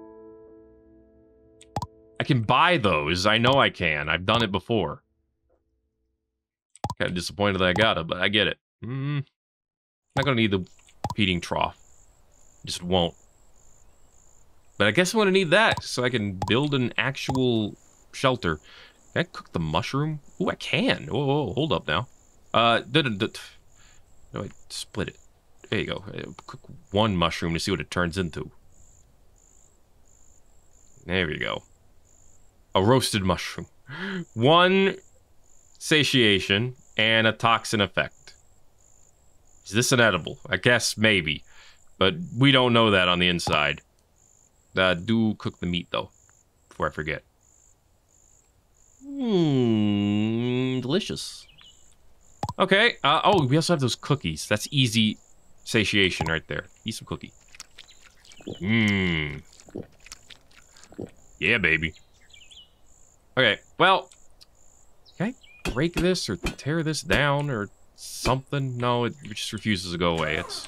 I can buy those. I know I can. I've done it before. Kind of disappointed that I got it, but I get it. Mm, not gonna need the heating trough. Just won't. But I guess I'm gonna need that so I can build an actual shelter. Can I cook the mushroom? Ooh, I can. Whoa, whoa hold up now. Uh, da, da, no, I split it. There you go. Cook one mushroom to see what it turns into. There we go. A roasted mushroom. One satiation and a toxin effect. Is this an edible? I guess maybe. But we don't know that on the inside. Uh, do cook the meat, though, before I forget. Mmm, delicious. Okay, uh, oh, we also have those cookies. That's easy satiation right there. Eat some cookie. Mmm. Yeah, baby. Okay, well, can I break this or tear this down or something? No, it just refuses to go away. It's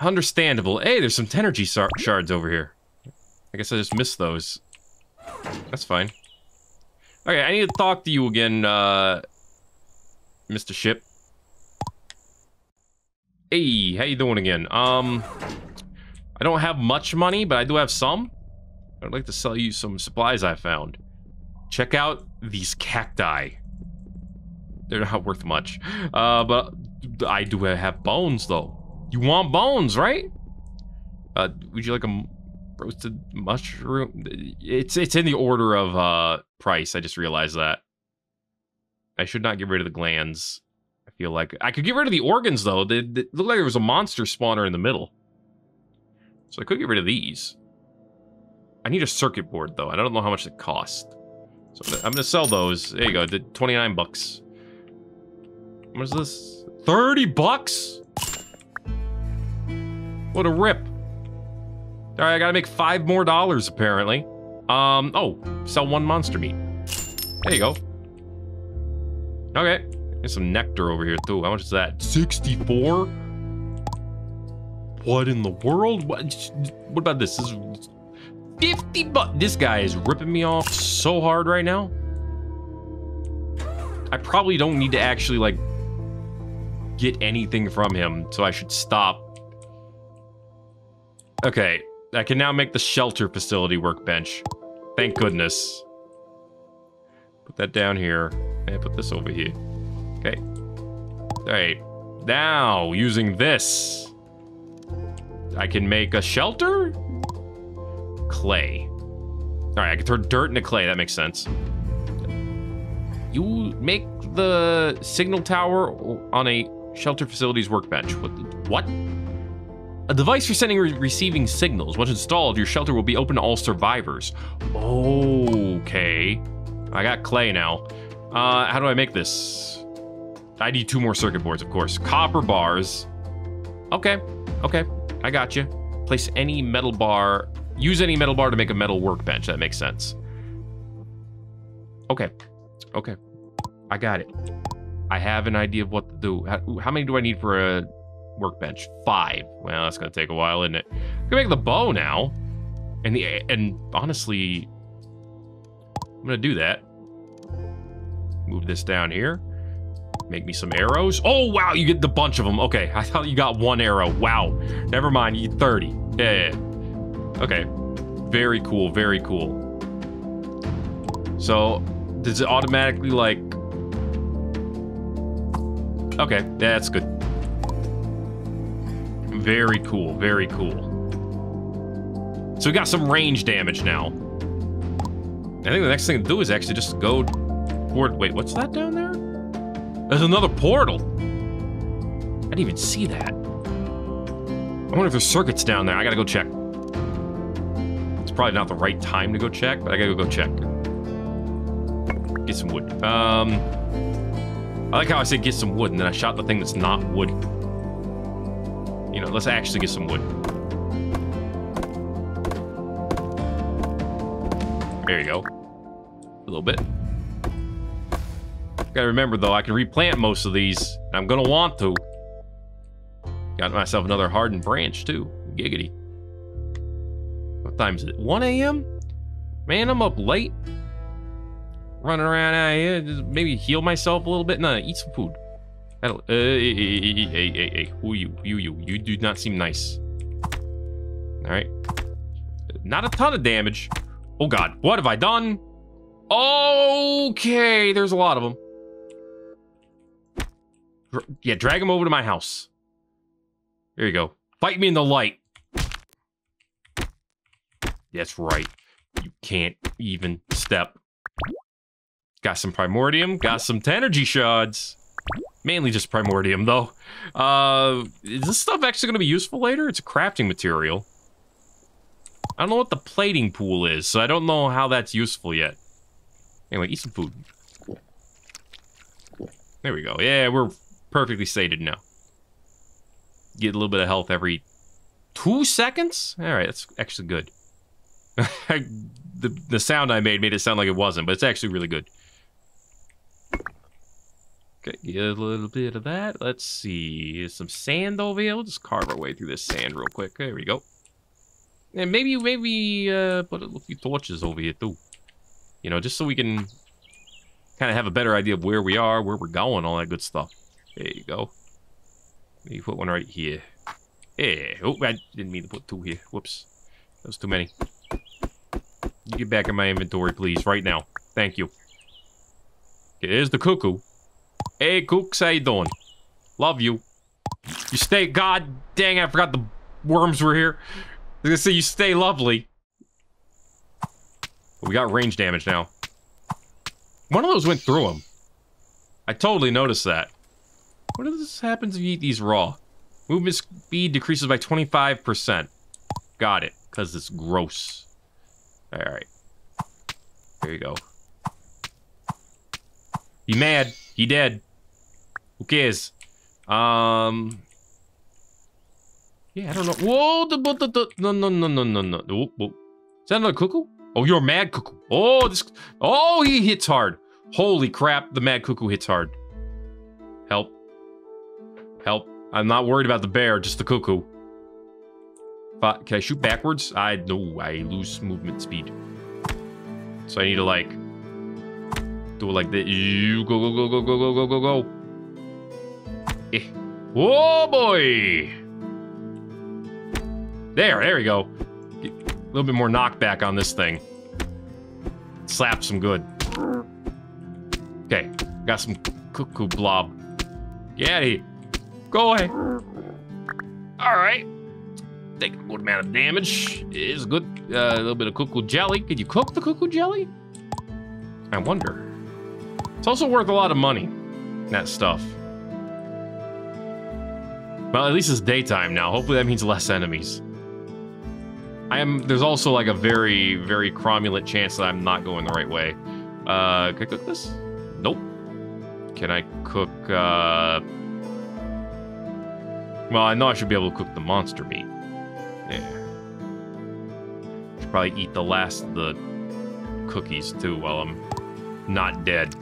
understandable. Hey, there's some Tenergy shards over here. I guess I just missed those. That's fine. Okay, I need to talk to you again, uh, Mr. Ship. Hey, how you doing again? Um, I don't have much money, but I do have some. I'd like to sell you some supplies I found. Check out these cacti. They're not worth much. Uh, but I do have bones, though. You want bones, right? Uh, would you like a roasted mushroom? It's it's in the order of uh price. I just realized that. I should not get rid of the glands. I feel like I could get rid of the organs though. They, they like there was a monster spawner in the middle, so I could get rid of these. I need a circuit board though. I don't know how much it cost. So I'm gonna sell those. There you go. Did 29 bucks. What is this? 30 bucks? What a rip. All right, I gotta make five more dollars apparently. Um, oh, sell one monster meat. There you go. Okay, there's some nectar over here too. How much is that? 64? What in the world? What, what about this? This is 50 bucks. This guy is ripping me off so hard right now. I probably don't need to actually, like, get anything from him, so I should stop. Okay, I can now make the shelter facility workbench. Thank goodness. Put that down here, and put this over here. Okay. Alright, now, using this, I can make a shelter? Clay. All right, I can turn dirt into clay. That makes sense. You make the signal tower on a shelter facilities workbench. What? What? A device for sending and receiving signals. Once installed, your shelter will be open to all survivors. Okay. I got clay now. Uh, how do I make this? I need two more circuit boards, of course. Copper bars. Okay. Okay. I got you. Place any metal bar Use any metal bar to make a metal workbench. That makes sense. Okay. Okay. I got it. I have an idea of what to do. How, many do I need for a workbench? Five. Well, that's gonna take a while, isn't it? I can make the bow now. And the and honestly, I'm gonna do that. Move this down here. Make me some arrows. Oh, wow, you get the bunch of them. Okay, I thought you got one arrow. Wow. Never mind, you 30. Yeah, yeah, yeah. Okay. Very cool, very cool. So, does it automatically, like... Okay, that's good. Very cool, very cool. So we got some range damage now. I think the next thing to do is actually just go toward... Wait, what's that down there? There's another portal. I didn't even see that. I wonder if there's circuits down there. I gotta go check. It's probably not the right time to go check, but I gotta go check. Get some wood. Um, I like how I said get some wood, and then I shot the thing that's not wood. You know, let's actually get some wood. There you go. A little bit. Gotta remember, though, I can replant most of these. I'm gonna want to. Got myself another hardened branch, too. Giggity. What time is it? 1 a.m.? Man, I'm up late. Running around out here. Just maybe heal myself a little bit. No, eat some food. That'll, uh, hey, hey, hey, hey, hey, who you? You, you. You do not seem nice. Alright. Not a ton of damage. Oh god, what have I done? Okay, there's a lot of them. Yeah, drag him over to my house. There you go. Fight me in the light. That's right. You can't even step. Got some primordium, got some energy shards. Mainly just primordium, though. Uh, is this stuff actually going to be useful later? It's a crafting material. I don't know what the plating pool is, so I don't know how that's useful yet. Anyway, eat some food. There we go. Yeah, we're perfectly sated now. Get a little bit of health every two seconds? Alright, that's actually good. the, the sound I made made it sound like it wasn't, but it's actually really good. Okay, get a little bit of that. Let's see. Here's some sand over here. We'll just carve our way through this sand real quick. There we go. And maybe, maybe, uh, put a few torches over here, too. You know, just so we can kind of have a better idea of where we are, where we're going, all that good stuff. There you go. Maybe put one right here. Yeah. Oh, I didn't mean to put two here. Whoops. That was too many. You get back in my inventory, please, right now. Thank you. Okay, the cuckoo. Hey, Cooks, how you doing? Love you. You stay... God dang, I forgot the worms were here. I was gonna say, you stay lovely. But we got range damage now. One of those went through him. I totally noticed that. What if this happens if you eat these raw? Movement speed decreases by 25%. Got it, because it's gross. Alright. There you go. He mad. He dead. Who cares? Um... Yeah, I don't know. Whoa! The, the, the, no, no, no, no, no, no. Whoa, whoa. Is that another cuckoo? Oh, you're a mad cuckoo. Oh, this... Oh, he hits hard. Holy crap, the mad cuckoo hits hard. Help. Help. I'm not worried about the bear, just the cuckoo. But can I shoot backwards? I no, I lose movement speed. So I need to like do it like this. You go go go go go go go go go. Eh. Oh boy! There, there we go. a little bit more knockback on this thing. Slap some good. Okay, got some cuckoo blob. Get out of here. Go away. All right. Take a good amount of damage. Is good. Uh, a little bit of cuckoo jelly. Could you cook the cuckoo jelly? I wonder. It's also worth a lot of money. That stuff. Well, at least it's daytime now. Hopefully that means less enemies. I am. There's also like a very, very cromulent chance that I'm not going the right way. Uh, can I cook this? Nope. Can I cook? Uh, well, I know I should be able to cook the monster meat. Yeah. Should probably eat the last of the cookies too while I'm not dead.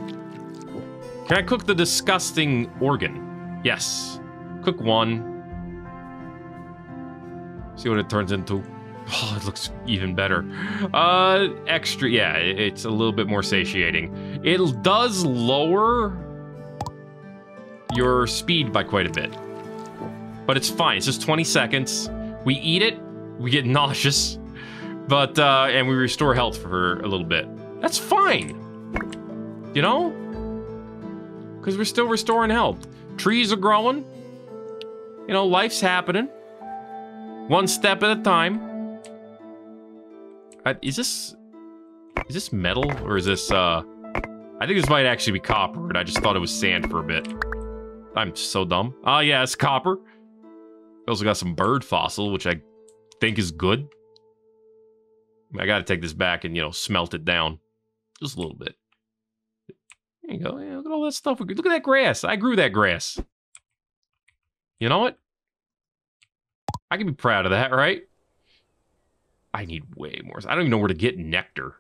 Can I cook the disgusting organ? Yes. Cook one. See what it turns into. Oh, it looks even better. Uh, extra, yeah, it's a little bit more satiating. It does lower your speed by quite a bit. But it's fine, it's just 20 seconds. We eat it, we get nauseous, but, uh, and we restore health for a little bit. That's fine. You know? Because we're still restoring health. Trees are growing. You know, life's happening. One step at a time. Uh, is this is this metal or is this uh I think this might actually be copper and I just thought it was sand for a bit. I'm so dumb. Oh uh, yeah, it's copper. We also got some bird fossil, which I think is good. I gotta take this back and, you know, smelt it down. Just a little bit. There you go. Yeah, look at all that stuff. Look at that grass. I grew that grass. You know what? I can be proud of that, right? I need way more. I don't even know where to get nectar.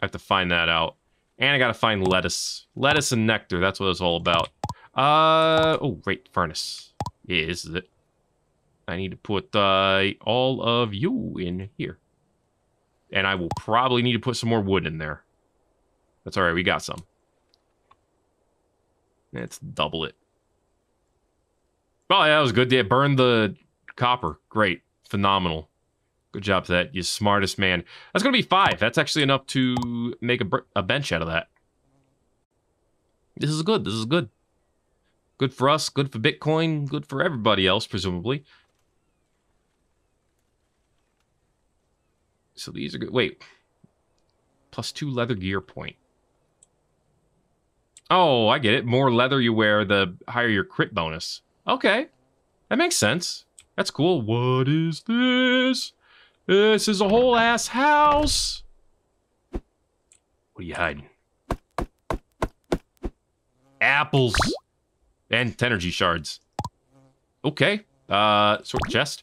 I have to find that out. And I gotta find lettuce. Lettuce and nectar, that's what it's all about. Uh, oh, right, furnace. Yeah, this is it. I need to put uh, all of you in here. And I will probably need to put some more wood in there. That's all right, we got some. Let's double it. Oh, yeah, that was good. Yeah, burn the copper. Great. Phenomenal. Good job that, you smartest man. That's going to be five. That's actually enough to make a, a bench out of that. This is good. This is good. Good for us, good for Bitcoin, good for everybody else, presumably. So these are good. Wait. Plus two leather gear point. Oh, I get it. More leather you wear, the higher your crit bonus. Okay. That makes sense. That's cool. What is this? This is a whole ass house. What are you hiding? Apples. And energy shards. Okay. Uh, sort of chest.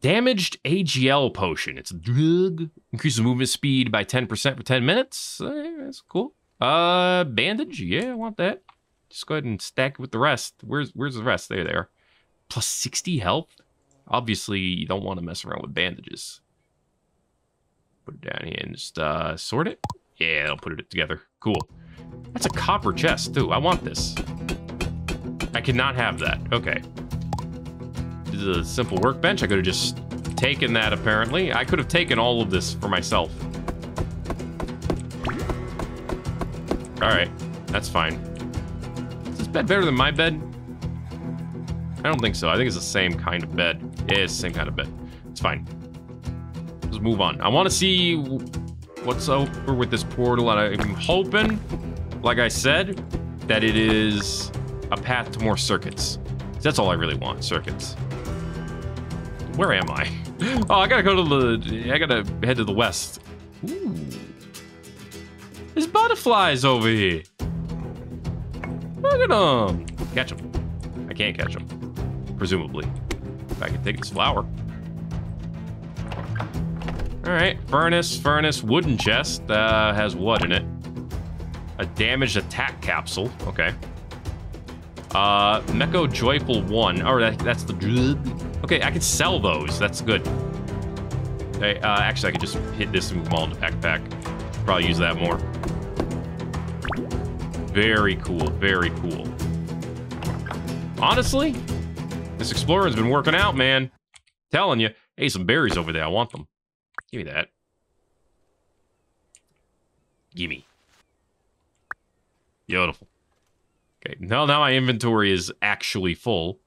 Damaged AGL potion. It's a drug. Increases movement speed by 10% for 10 minutes. Uh, that's cool. Uh, bandage. Yeah, I want that. Just go ahead and stack it with the rest. Where's where's the rest? There, there. Plus 60 health. Obviously, you don't want to mess around with bandages. Put it down here and just uh, sort it. Yeah, I'll put it together. Cool. That's a copper chest, too. I want this. I cannot have that. Okay. This is a simple workbench. I could have just taken that, apparently. I could have taken all of this for myself. Alright. That's fine. Is this bed better than my bed? I don't think so. I think it's the same kind of bed. Yeah, it's the same kind of bed. It's fine. Let's move on. I want to see what's over with this portal, and I'm hoping, like I said, that it is a path to more circuits. That's all I really want, circuits. Where am I? Oh, I gotta go to the... I gotta head to the west. Ooh. There's butterflies over here. Look at them. Catch them. I can't catch them presumably. If I can take this flower. Alright, furnace, furnace, wooden chest. Uh, has what in it? A damaged attack capsule. Okay. Uh, Meko Joyful 1. Oh, that, that's the... Okay, I can sell those. That's good. Okay, uh, actually, I could just hit this and move them all into backpack. Probably use that more. Very cool, very cool. Honestly, this Explorer's been working out, man. Telling you. Hey, some berries over there. I want them. Give me that. Gimme. Beautiful. Okay, now, now my inventory is actually full.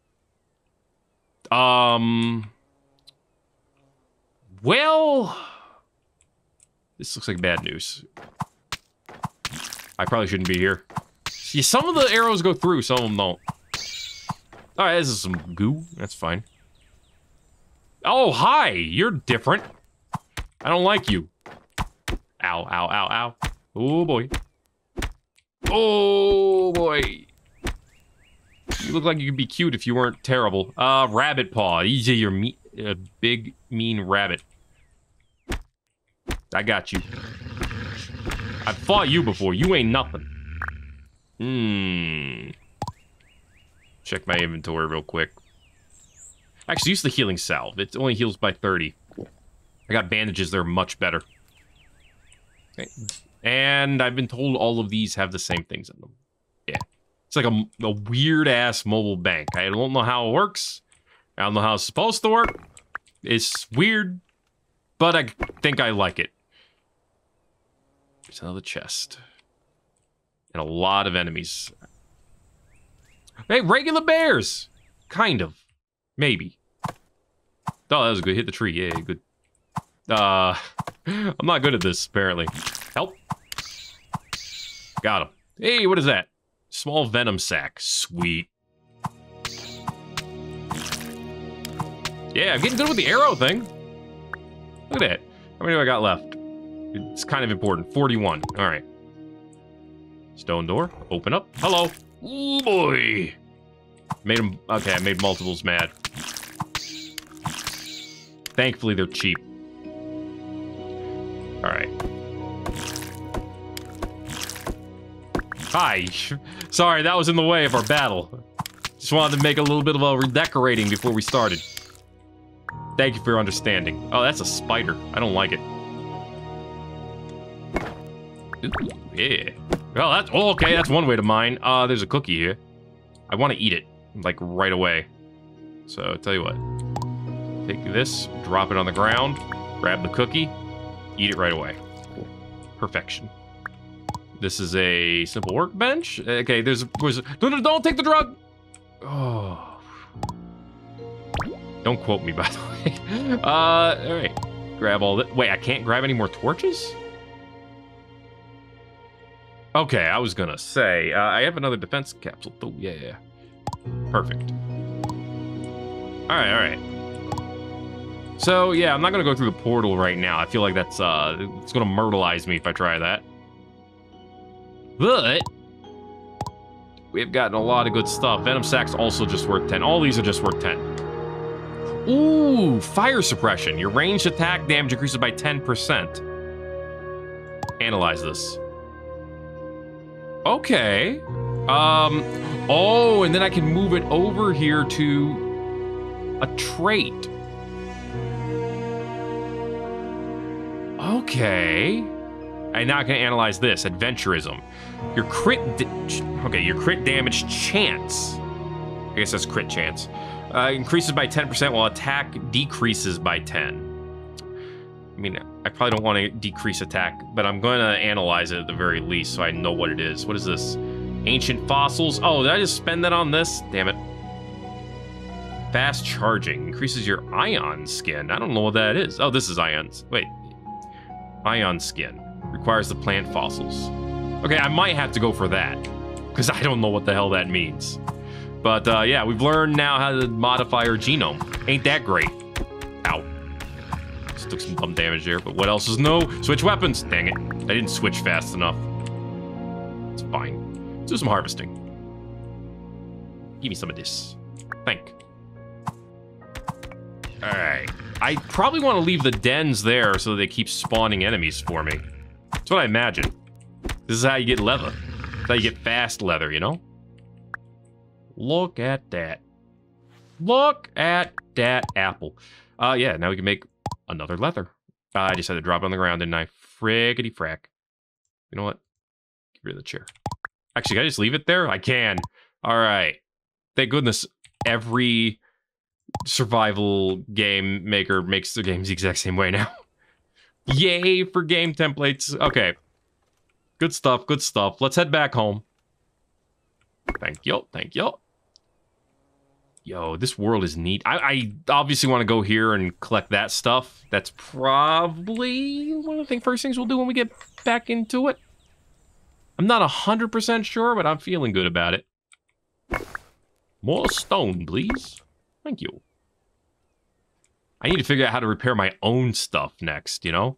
Um... Well... This looks like bad news. I probably shouldn't be here. See, some of the arrows go through, some of them don't. All right, this is some goo. That's fine. Oh, hi. You're different. I don't like you. Ow, ow, ow, ow. Oh, boy. Oh, boy. You look like you could be cute if you weren't terrible. Uh, rabbit paw. Easy, you're me a big, mean rabbit. I got you. I've fought you before. You ain't nothing. Hmm. Check my inventory real quick. Actually, use the healing salve. It only heals by 30. I got bandages. They're much better. Okay. And I've been told all of these have the same things in them. Yeah. It's like a, a weird-ass mobile bank. I don't know how it works. I don't know how it's supposed to work. It's weird, but I think I like it. There's another chest. And a lot of enemies. Hey, regular bears! Kind of. Maybe. Oh, that was good hit the tree. Yeah, good. Uh, I'm not good at this, apparently. Help. Got him. Hey, what is that? Small venom sac. Sweet. Yeah, I'm getting good with the arrow thing. Look at that. How many do I got left? It's kind of important. 41. All right. Stone door. Open up. Hello. Ooh, boy. Made them... Okay, I made multiples mad. Thankfully, they're cheap. All right. Hi. Sorry, that was in the way of our battle. Just wanted to make a little bit of a redecorating before we started. Thank you for your understanding. Oh, that's a spider. I don't like it. Ooh, yeah. Well, that's oh, okay. That's one way to mine. Uh, there's a cookie here. I want to eat it like right away. So tell you what. Take this, drop it on the ground, grab the cookie, eat it right away. Perfection. This is a simple workbench. Okay, there's, there's no, no, don't take the drug. Oh. Don't quote me, by the way. Uh, all right. Grab all that. Wait, I can't grab any more torches? Okay, I was gonna say, uh, I have another defense capsule. Oh, yeah. Perfect. All right, all right. So, yeah, I'm not gonna go through the portal right now. I feel like that's, uh, it's gonna myrtleize me if I try that. But, we've gotten a lot of good stuff. Venom sacks also just worth 10. All these are just worth 10. Ooh, fire suppression. Your ranged attack damage increases by 10%. Analyze this. Okay. Um, oh, and then I can move it over here to a trait. Okay. And now I can analyze this, adventurism. Your crit, okay, your crit damage chance. I guess that's crit chance. Uh, increases by 10% while attack decreases by 10. I mean, I probably don't want to decrease attack, but I'm going to analyze it at the very least so I know what it is. What is this? Ancient fossils. Oh, did I just spend that on this? Damn it. Fast charging. Increases your ion skin. I don't know what that is. Oh, this is ions. Wait. Ion skin. Requires the plant fossils. Okay, I might have to go for that. Because I don't know what the hell that means. But uh, yeah, we've learned now how to modify our genome. Ain't that great? Ow. Just took some dumb damage there, but what else is no? Switch weapons. Dang it. I didn't switch fast enough. It's fine. Let's do some harvesting. Give me some of this. Thank. Alright. I probably want to leave the dens there so they keep spawning enemies for me. That's what I imagine. This is how you get leather. That's how you get fast leather, you know? Look at that. Look at that apple. Uh, yeah, now we can make another leather. Uh, I just had to drop it on the ground, didn't I? Friggity frack. You know what? Get rid of the chair. Actually, can I just leave it there? I can. All right. Thank goodness every survival game maker makes the games the exact same way now. Yay for game templates. Okay. Good stuff, good stuff. Let's head back home. Thank you, thank you. Yo, this world is neat. I, I obviously want to go here and collect that stuff. That's probably one of the first things we'll do when we get back into it. I'm not 100% sure, but I'm feeling good about it. More stone, please. Thank you. I need to figure out how to repair my own stuff next, you know?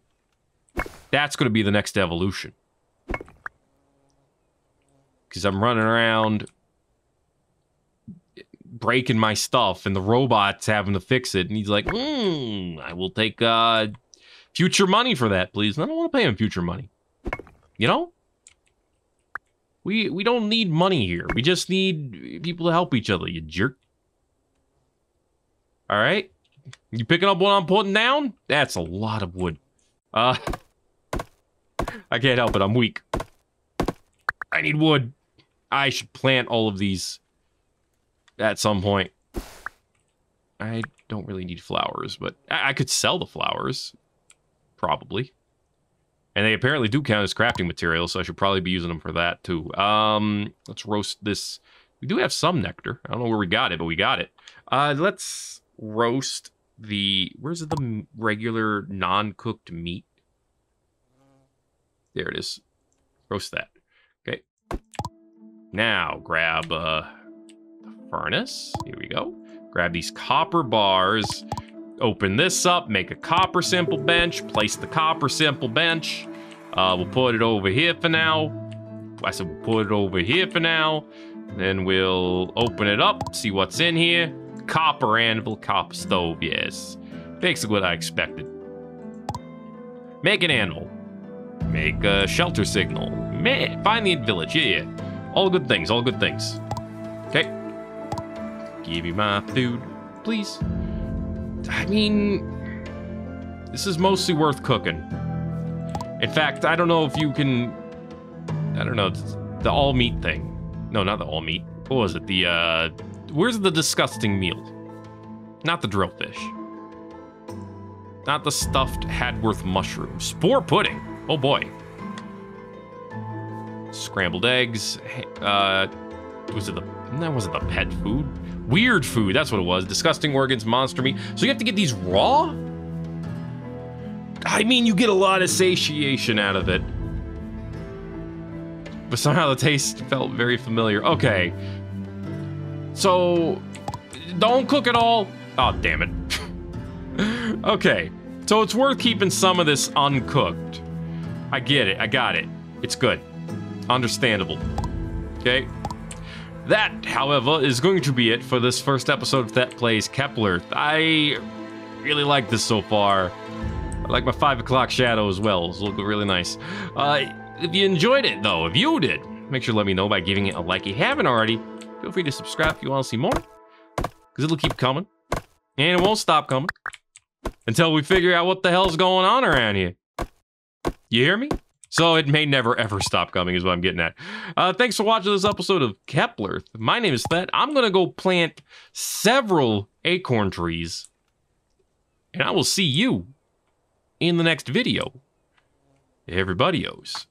That's going to be the next evolution. Because I'm running around breaking my stuff and the robot's having to fix it. And he's like, hmm, I will take uh, future money for that, please. And I don't want to pay him future money. You know? We, we don't need money here. We just need people to help each other, you jerk. All right. You picking up what I'm putting down? That's a lot of wood. Uh, I can't help it. I'm weak. I need wood. I should plant all of these at some point. I don't really need flowers, but I, I could sell the flowers. Probably. And they apparently do count as crafting materials, so I should probably be using them for that too. Um, let's roast this. We do have some nectar. I don't know where we got it, but we got it. Uh, let's roast the. Where's the regular non-cooked meat? There it is. Roast that. Okay. Now grab uh, the furnace. Here we go. Grab these copper bars. Open this up. Make a copper simple bench. Place the copper simple bench. Uh, we'll put it over here for now. I said we'll put it over here for now. Then we'll open it up. See what's in here. Copper anvil, copper stove. Yes. Basically what I expected. Make an anvil. Make a shelter signal. Find the village. Yeah, yeah. All good things. All good things. Okay. Give me my food, please. I mean, this is mostly worth cooking. In fact, I don't know if you can. I don't know the all meat thing. No, not the all meat. What was it? The uh, where's the disgusting meal? Not the drillfish. Not the stuffed Hadworth mushroom. Spore pudding. Oh boy. Scrambled eggs. Uh, was it the? That wasn't the pet food. Weird food. That's what it was. Disgusting organs, monster meat. So you have to get these raw. I mean, you get a lot of satiation out of it. But somehow the taste felt very familiar. Okay. So, don't cook it all. Oh, damn it. okay. So it's worth keeping some of this uncooked. I get it. I got it. It's good. Understandable. Okay. Thet, however, is going to be it for this first episode of That Plays Keplerth. I really like this so far. I like my 5 o'clock shadow as well. It's looking really nice. Uh, if you enjoyed it, though, if you did, make sure to let me know by giving it a like. If you haven't already, feel free to subscribe if you want to see more. Because it'll keep coming. And it won't stop coming. Until we figure out what the hell's going on around here. You hear me? So it may never ever stop coming, is what I'm getting at. Uh, thanks for watching this episode of Keplerth. My name is Thet. I'm gonna go plant several acorn trees, and I will see you in the next video. Everybody owes.